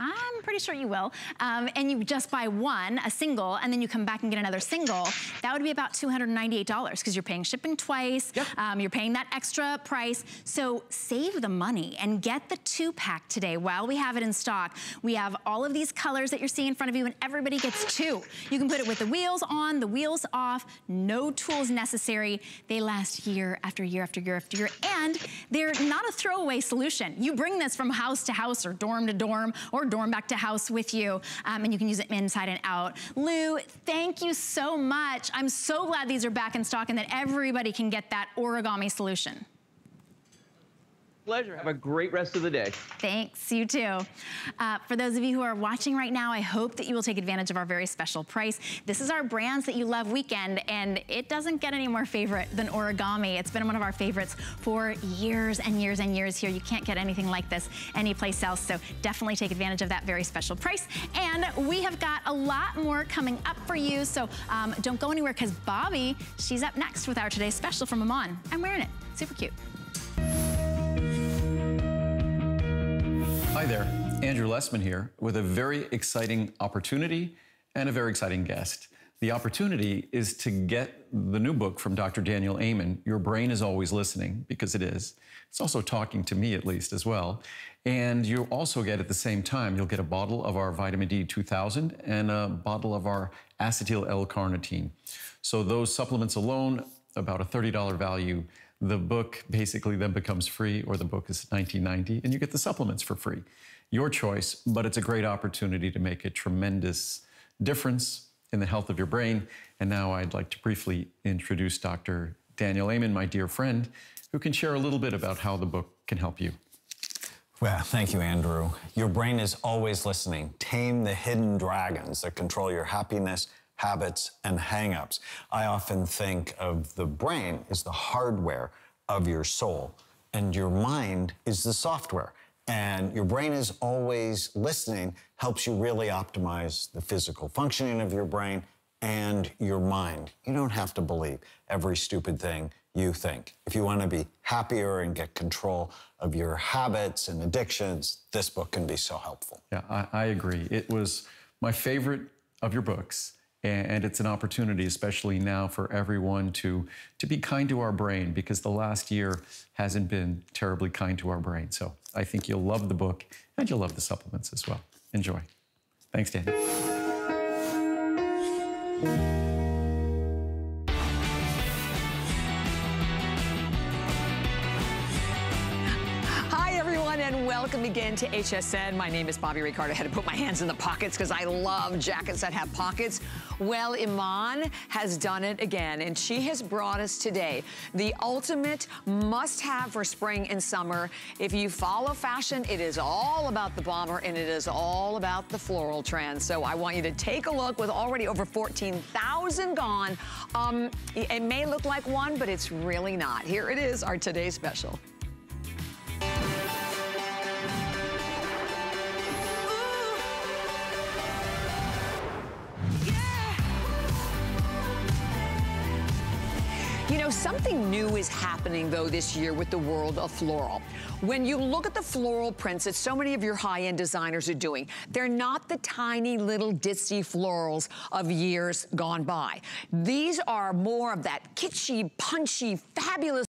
I'm pretty sure you will. Um, and you just buy one, a single, and then you come back and get another single, that would be about $298 because you're paying shipping twice, yep. um, you're paying that extra price. So save the money and get the two pack today while we have it in stock. We have all of these colors that you're seeing in front of you and everybody gets two. You can put it with the wheels on, the wheels off, no tools necessary. They last year after year after year after year, and they're not a throwaway solution. You bring this from house to house or dorm to dorm or dorm back to house with you, um, and you can use it inside and out. Lou, thank you so much. I'm so glad these are back in stock and that everybody can get that origami solution pleasure. Have a great rest of the day. Thanks, you too. Uh, for those of you who are watching right now, I hope that you will take advantage of our very special price. This is our Brands That You Love weekend, and it doesn't get any more favorite than origami. It's been one of our favorites for years and years and years here. You can't get anything like this anyplace else, so definitely take advantage of that very special price. And we have got a lot more coming up for you, so um, don't go anywhere because Bobby, she's up next with our today's special from Iman. I'm wearing it. Super cute. Hi there, Andrew Lessman here with a very exciting opportunity and a very exciting guest. The opportunity is to get the new book from Dr. Daniel Amen, Your Brain is Always Listening, because it is. It's also talking to me, at least, as well. And you'll also get, at the same time, you'll get a bottle of our vitamin D 2000 and a bottle of our acetyl L-carnitine. So those supplements alone, about a $30 value the book basically then becomes free, or the book is 1990, and you get the supplements for free. Your choice, but it's a great opportunity to make a tremendous difference in the health of your brain. And now I'd like to briefly introduce Dr. Daniel Amen, my dear friend, who can share a little bit about how the book can help you. Well, thank you, Andrew. Your brain is always listening. Tame the hidden dragons that control your happiness habits, and hangups. I often think of the brain as the hardware of your soul, and your mind is the software. And your brain is always listening, helps you really optimize the physical functioning of your brain and your mind. You don't have to believe every stupid thing you think. If you want to be happier and get control of your habits and addictions, this book can be so helpful. Yeah, I, I agree. It was my favorite of your books And it's an opportunity, especially now, for everyone to, to be kind to our brain because the last year hasn't been terribly kind to our brain. So I think you'll love the book and you'll love the supplements as well. Enjoy. Thanks, Danny. Welcome again to HSN. My name is Bobby Ricardo. I had to put my hands in the pockets because I love jackets that have pockets. Well, Iman has done it again, and she has brought us today the ultimate must-have for spring and summer. If you follow fashion, it is all about the bomber, and it is all about the floral trend. So I want you to take a look with already over 14,000 gone. Um, it may look like one, but it's really not. Here it is, our today's special. Something new is happening, though, this year with the world of floral. When you look at the floral prints that so many of your high-end designers are doing, they're not the tiny little ditzy florals of years gone by. These are more of that kitschy, punchy, fabulous